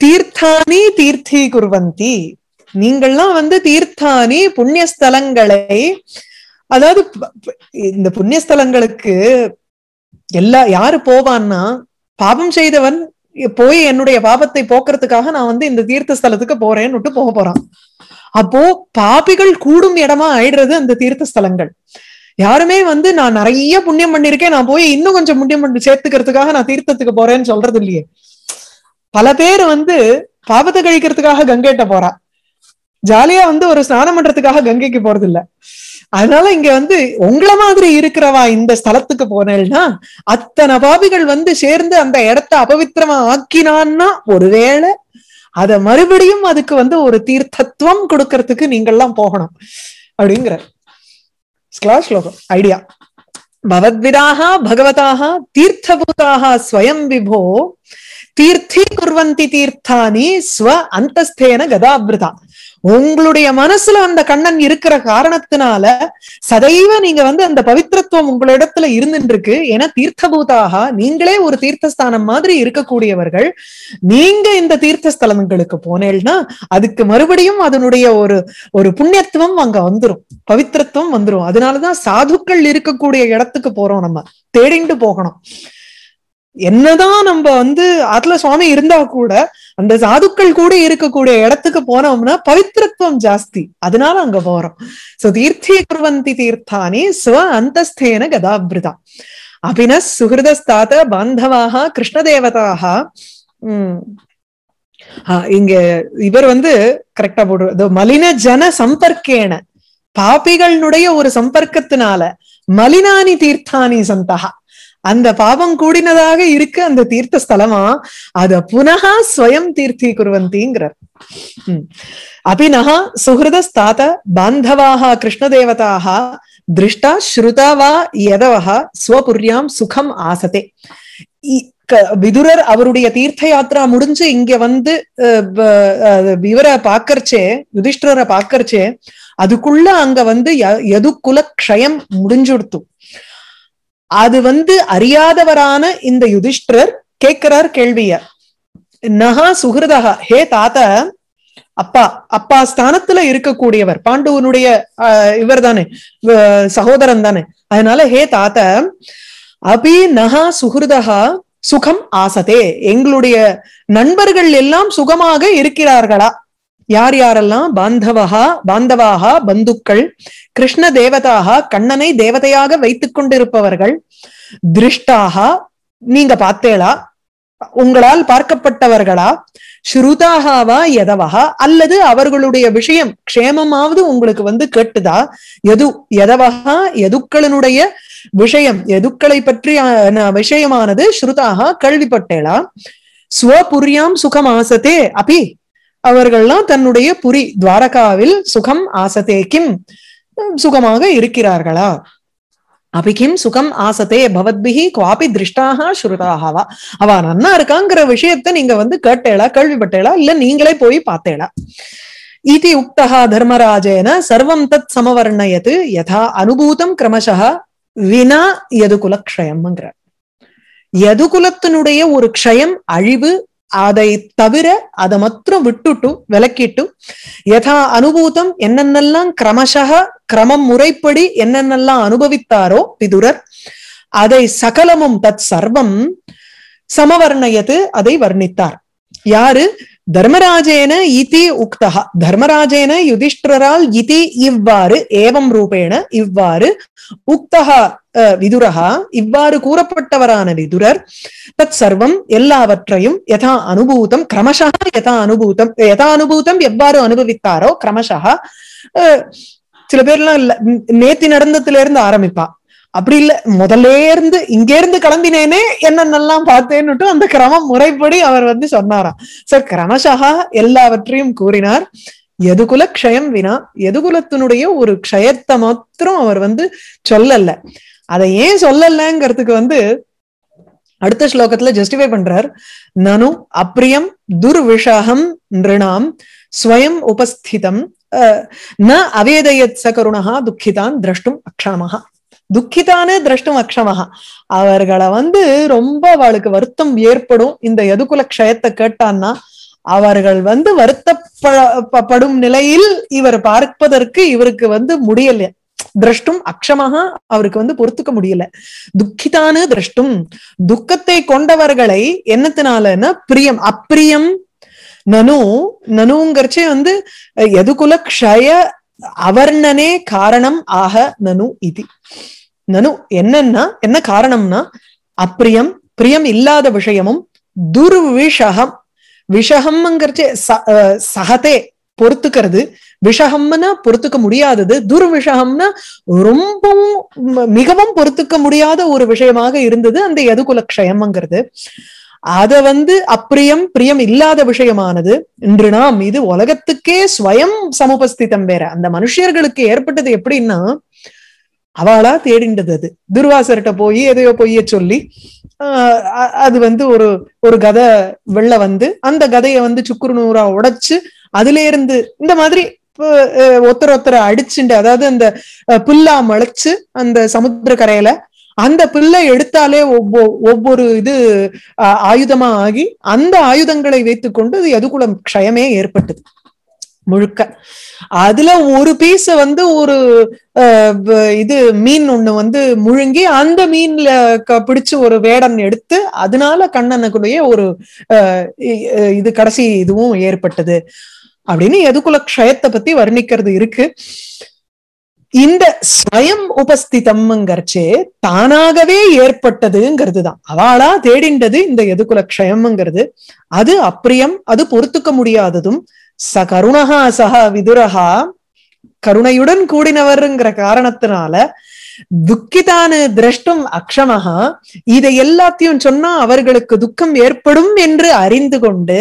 தீர்த்தானி தீர்த்தி குர்வந்தி. நீங்கள்லாம் வந்து தீர்த்தானி புண்ணியஸ்தலங்களை அதாவது இந்த புண்ணியஸ்தலங்களுக்கு எல்லா யாரு போவான்னா பாபம் செய்தவன் போய் என்னுடைய பாபத்தை போக்குறதுக்காக நான் வந்து இந்த தீர்த்த ஸ்தலத்துக்கு போறேன்னு போக போறான். அப்போ பாபிகள் கூடும் இடமா ஆயிடுறது அந்த தீர்த்த ஸ்தலங்கள் யாருமே வந்து நான் நிறைய புண்ணியம் பண்ணிருக்கேன் நான் போய் இன்னும் கொஞ்சம் புண்ணியம் பண்ணி சேர்த்துக்கிறதுக்காக நான் தீர்த்தத்துக்கு போறேன்னு சொல்றது இல்லையே. பல பேர் வந்து பாபத்தை கழிக்கிறதுக்காக கங்கைட்ட போறா. ஜாலியா வந்து ஒரு ஸ்நானம் பண்றதுக்காக கங்கைக்கு போறது இல்லை அதனால இங்க வந்து உங்களை மாதிரி இருக்கிறவா இந்த ஸ்தலத்துக்கு போனேன்னா அத்தனை பாபிகள் வந்து சேர்ந்து அந்த இடத்த அபவித்திரமா ஆக்கினான்னா ஒருவேளை அத மறுபடியும் அதுக்கு வந்து ஒரு தீர்த்தத்துவம் கொடுக்கறதுக்கு நீங்கள்லாம் போகணும் அப்படிங்கிற ஸ்லோகம் ஐடியா. பவத்விதாக பகவதாக தீர்த்தபூதாக ஸ்வயம் விபோ தீர்த்தி குர்வந்தி தீர்த்தானி ஸ்வ அந்தஸ்தேன கதாபிரதா. உங்களுடைய மனசுல அந்த கண்ணன் இருக்கிற காரணத்தினால சதைவ நீங்க வந்து அந்த பவித்திரத்துவம் உங்களிடத்துல இருந்துட்டு இருக்கு ஏன்னா தீர்த்தபூதாக நீங்களே ஒரு தீர்த்தஸ்தானம் மாதிரி இருக்கக்கூடியவர்கள். நீங்க இந்த தீர்த்த ஸ்தலங்களுக்கு போனேன்னா அதுக்கு மறுபடியும் அதனுடைய ஒரு ஒரு புண்ணியத்துவம் அங்க வந்துரும். பவித்திரத்துவம் வந்துரும். அதனாலதான் சாதுக்கள் இருக்கக்கூடிய இடத்துக்கு போறோம் நம்ம. தேடிண்டு போகணும். என்னதான் நம்ம வந்து அதுல சுவாமி இருந்தா கூட அந்த சாதுக்கள் கூட இருக்கக்கூடிய இடத்துக்கு போனோம்னா பவித்திரத்துவம் ஜாஸ்தி. அதனால அங்க போறோம். சோ தீர்த்தி குர்வந்தி தீர்த்தானி ஸ்வ அந்தஸ்தேன கதாபிருதா. அபின சுகிருதஸ்தாத பாந்தவாக கிருஷ்ணதேவதாக உம் ஆஹ் இங்க இவர் வந்து கரெக்டா போடுறது மலின ஜன சம்பர்க்கேன. பாபிகளுடைய ஒரு சம்பர்க்கத்தினால மலினானி தீர்த்தானி சந்தகா அந்த பாபம் கூடினதாக இருக்கு அந்த தீர்த்த ஸ்தலமா? அத புனகா ஸ்வயம் தீர்த்தி குருவந்திங்கிறார். உம் அபினஹ சுஹிருதஸ்தாத பாந்தவாக கிருஷ்ணதேவதாக திருஷ்டா ஸ்ருதா வா யதவஹ ஸ்வபுர்யாம் சுகம் ஆசதே. இ- விதுரர் அவருடைய தீர்த்த யாத்திரா முடிஞ்சு இங்க வந்து அஹ், இவரை பாக்கறச்சே யுதிஷ்டரை பாக்கறச்சே அதுக்குள்ள அங்க வந்து ய- குல க்ஷயம் முடிஞ்சுடுத்து. அது வந்து அறியாதவரான இந்த யுதிஷ்டர் கேட்கிறார் கேள்விய. நகா சுகிருதா ஹே தாத்த அப்பா அப்பா ஸ்தானத்துல இருக்கக்கூடியவர் பாண்டுவனுடைய இவர் தானே சகோதரன் தானே அதனால ஹே தாத்த அபி நகா சுகிருதா சுகம் ஆசதே. எங்களுடைய நண்பர்கள் எல்லாம் சுகமாக இருக்கிறார்களா? யார் யாரெல்லாம் பாந்தவகா பாந்தவாகா பந்துக்கள் கிருஷ்ண தேவதாக கண்ணனை தேவதையாக வைத்துக் கொண்டிருப்பவர்கள் திருஷ்டாகா நீங்க பார்த்தேளா? உங்களால் பார்க்கப்பட்டவர்களா? ஸ்ருதாகாவா எதவகா அல்லது அவர்களுடைய விஷயம் க்ஷேமமாவது உங்களுக்கு வந்து கேட்டுதா? எது எதவகா எதுக்களினுடைய விஷயம் எதுக்களை பற்றிய விஷயமானது ஸ்ருதாக கேள்விப்பட்டேளா? ஸ்வபுரியாம் சுகமாசத்தே அபி அவர்கள்லாம் தன்னுடைய புரி துவாரகாவில் சுகம் ஆசதே கிம்? சுகமாக இருக்கிறார்களா? அபி கிம் சுகம் ஆசத்தே பவத்பிகி குவாபி திருஷ்டாக ஸ்ருதாகவா அவ நன்னா இருக்காங்கிற விஷயத்த நீங்க வந்து கேட்டேளா கேள்விப்பட்டேளா இல்ல நீங்களே போய் பார்த்தேளா? இது உக்தா தர்மராஜேன சர்வம் தத் சமவர்ணயத்து யதா அனுபூதம் கிரமசः வினா யதுகுலக்ஷயம்ங்கிற யதுகுலத்தினுடைய ஒரு க்ஷயம் அழிவு அதை தவிர அதை மாத்திரம் விட்டுட்டு விளக்கிட்டு யதா அனுபூதம் என்னென்னலாம் கிரமசக கிரமம் முறைப்படி என்னென்னலாம் அனுபவித்தாரோ பிதுரர் அதை சகலமும் தத் சர்வம் சமவர்ணயத்து அதை வர்ணித்தார். யாரு? தர்மராஜேன இதி உக்தா தர்மராஜேன யுதிஷ்டரால் இதி இவ்வாறு ஏவம் ரூபேண இவ்வாறு உக்தகா விதுரகா இவ்வாறு கூறப்பட்டவரான விதுரர் தத் சர்வம் எல்லாவற்றையும் யதா அனுபூதம் கிரமசா யதா அனுபூதம் யதா அனுபூதம் எவ்வாறு அனுபவித்தாரோ கிரமசா சில பேர்லாம் நேத்தி நடந்ததுல இருந்து ஆரம்பிப்பா. அப்படி இல்ல முதல்ல இருந்து இங்க இருந்து கிளம்பினேனே என்னென்னலாம் பார்த்தேன்னுட்டு அந்த கிரமம் முறைப்படி அவர் வந்து சொன்னாராம். சார் கிரமசகா எல்லாவற்றையும் கூறினார். எதுகுல க்ஷயம் வினா எதுகுலத்தினுடைய ஒரு க்ஷயத்தை மாத்திரம் அவர் வந்து சொல்லல. அதை ஏன் சொல்லலங்கிறதுக்கு வந்து அடுத்த ஸ்லோகத்துல ஜஸ்டிஃபை பண்றார். நனு அப்ரியம் துர்விஷாகம் நிருணாம் ஸ்வயம் உபஸ்திதம் ந அவேதயத் சகருணா துக்கிதான் திரஷ்டும் அக்ஷாமகா துக்கிதானே திரஷ்டும் அக்ஷமஹா அவர்களை வந்து ரொம்ப அவளுக்கு வருத்தம் ஏற்படும். இந்த எதுக்குல க்ஷயத்தை கேட்டான்னா அவர்கள் வந்து வருத்தப்படும் நிலையில் இவர் பார்ப்பதற்கு இவருக்கு வந்து முடியல. திரஷ்டும் அக்ஷமாக அவருக்கு வந்து பொறுத்துக்க முடியல. துக்கிதானு திரஷ்டும். துக்கத்தை கொண்டவர்களை என்னத்தினாலன்னா பிரியம் அப்பிரியம் நனு நனுங்கிறச்சே வந்து எதுகுல க்ஷய அவர்ணனே காரணம் ஆக நனு இது. நனு என்னன்னா என்ன காரணம்னா அப்பிரியம் பிரியம் இல்லாத விஷயமும் துர்விஷகம். விஷகம்ங்கிறச்சே சகதே பொறுத்துக்கிறது. விஷகம்னா பொறுத்துக்க முடியாதது. துர்விஷகம்னா ரொம்பவும் மிகவும் பொறுத்துக்க முடியாத ஒரு விஷயமாக இருந்தது அந்த எதுகுல க்ஷயம்ங்கிறது அத வந்து அப்பிரியம் பிரியம் இல்லாத விஷயமானது. இன்று நாம் இது உலகத்துக்கே ஸ்வயம் சமுபஸ்திதம் வேற. அந்த மனுஷர்களுக்கு ஏற்பட்டது எப்படின்னா அவளா தேடிண்டது அது. துர்வாசர்கிட்ட போய் எதையோ பொய்ய சொல்லி ஆஹ் அது வந்து ஒரு ஒரு கதை வெளில வந்து அந்த கதையை வந்து சுக்குரு நூறா உடைச்சு அதுல இருந்து இந்த மாதிரி ஒருத்தர் ஒருத்தரை அடிச்சுண்டு அதாவது அந்த புல்லா மலைச்சு அந்த சமுத்திர கரையில அந்த பிள்ளை எடுத்தாலே ஒவ்வொ ஒவ்வொரு இது ஆயுதமா ஆகி அந்த ஆயுதங்களை வைத்துக்கொண்டு இது எதுகுலம் க்ஷயமே ஏற்பட்டது. முழுக்க. அதுல ஒரு பீஸ் வந்து ஒரு இது மீன் ஒண்ணு வந்து முழுங்கி அந்த மீன்ல பிடிச்சு ஒரு வேடன் எடுத்து அதனால கண்ணனுக்குடைய ஒரு இது கடைசி இதுவும் ஏற்பட்டது. அப்படின்னு எதுக்குல க்ஷயத்தை பத்தி வர்ணிக்கிறது இருக்கு. இந்த ஸ்வயம் உபஸ்திதம்ங்கிறச்சே தானாகவே ஏற்பட்டதுங்கிறது தான் அவளா தேடிண்டது இந்த எதுக்குல க்ஷயம்ங்கிறது. அது அப்பிரியம் அது பொறுத்துக்க முடியாததும் ச கருணகா சஹ விதுரகா கருணையுடன் கூடினவர்ங்கிற காரணத்தினால துக்கிதானு திரஷ்டும் அக்ஷமஹா. இதை எல்லாத்தையும் சொன்னா அவர்களுக்கு துக்கம் ஏற்படும் என்று அறிந்து கொண்டு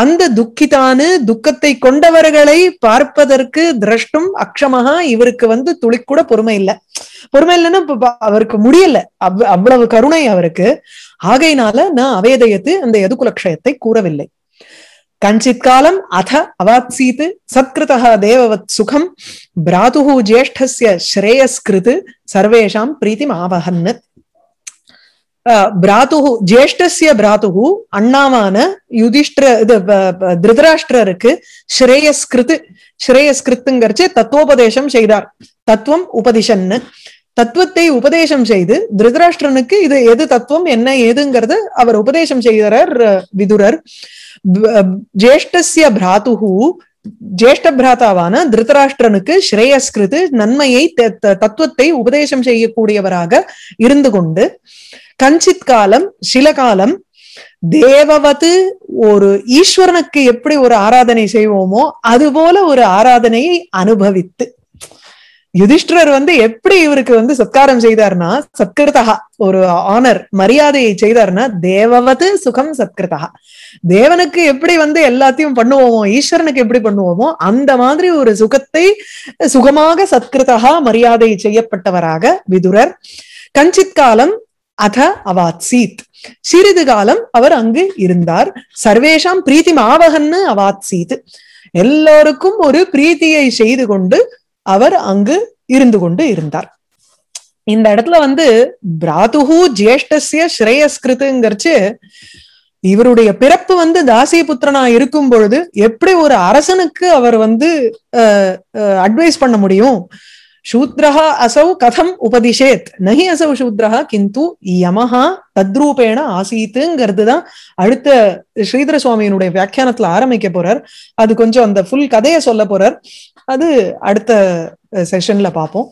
அந்த துக்கிதானு துக்கத்தை கொண்டவர்களை பார்ப்பதற்கு திரஷ்டும் அக்ஷமகா இவருக்கு வந்து துளிக்கூட பொறுமை இல்லை. பொறுமை இல்லைன்னா அவருக்கு முடியல. அவ்வளவு கருணை அவருக்கு. ஆகையினால நான் அவேதயத்து அந்த எதுகுலக்ஷயத்தை கூறவில்லை. கஞ்சித் காலம் அத அவாத்சீத் சத்கிருதா தேவவத் சுகம் பிராதுஹு ஜேஷ்டஸ்ய ஸ்ரேயஸ்கிருத் சர்வேஷாம் பிரீத்தி ஆவகன்னு பிராத்துகு ஜேஷ்டசிய பிராத்துகு அண்ணாவான யுதிஷ்டிர இது திருதராஷ்டிரருக்கு ஸ்ரேயஸ்கிருத் ஸ்ரேயஸ்கிருத்துங்கிறச்சு தத்துவோபதேசம் செய்தார். தத்துவம் உபதிஷன்னு. தத்துவத்தை உபதேசம் செய்து திருதராஷ்டிரனுக்கு இது எது தத்துவம் என்ன ஏதுங்கிறது அவர் உபதேசம் செய்கிறார் விதுரர். ஜேஷ்டசிய பிராத்துகு ஜேஷ்ட பிராதாவான திருதராஷ்டிரனுக்கு ஸ்ரேயஸ்கிருது நன்மையை தத்துவத்தை உபதேசம் செய்யக்கூடியவராக இருந்து கொண்டு கஞ்சித் காலம் சில காலம் தேவவது ஒரு ஈஸ்வரனுக்கு எப்படி ஒரு ஆராதனை செய்வோமோ அது போல ஒரு ஆராதனையை அனுபவித்து யுதிஷ்டர் வந்து எப்படி இவருக்கு வந்து சத்காரம் செய்தார்னா சத்கிருதா ஒரு ஆனர் மரியாதையை செய்தார்னா தேவவது சுகம் சத்கிருதா தேவனுக்கு எப்படி வந்து எல்லாத்தையும் பண்ணுவோமோ ஈஸ்வரனுக்கு எப்படி பண்ணுவோமோ அந்த மாதிரி ஒரு சுகத்தை சுகமாக சத்கிருதா மரியாதை செய்யப்பட்டவராக விதுரர். கஞ்சித் காலம் அத அவாத்சீத். சிறிது காலம் அவர் அங்கு இருந்தார். சர்வேஷாம் பிரீத்தி மாவகன்னு அவாத்சீத். எல்லோருக்கும் ஒரு பிரீத்தியை செய்து கொண்டு அவர் அங்கு இருந்து கொண்டு இருந்தார். இந்த இடத்துல வந்து பிராதுகு ஜேஷ்டசிய ஸ்ரேயஸ்கிருத்துங்கிறச்சு இவருடைய பிறப்பு வந்து தாசிய புத்திரனா இருக்கும் பொழுது எப்படி ஒரு அரசனுக்கு அவர் வந்து அட்வைஸ் பண்ண முடியும்? சூத்ரஹா அசௌ கதம் உபதிஷேத். நகி அசௌ சூத்ரஹா கிந்து யமஹா தத்ரூபேண ஆசீத்துங்கிறது தான் அடுத்த ஸ்ரீதர சுவாமியினுடைய வியாக்கியானத்துல ஆரம்பிக்க போறார். அது கொஞ்சம் அந்த ஃபுல் கதையை சொல்ல போறார். அது அடுத்த செஷன்ல பார்ப்போம்.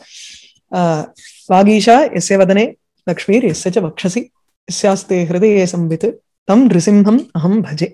வாகீஷா எஸ்ய வதனே லக்ஷ்மீர் எஸ்ய வக்ஷசி எஸ்யாஸ்தே ஹிருதயே சம்பித்து தம் நிருசிம்ஹம் அஹம் பஜே.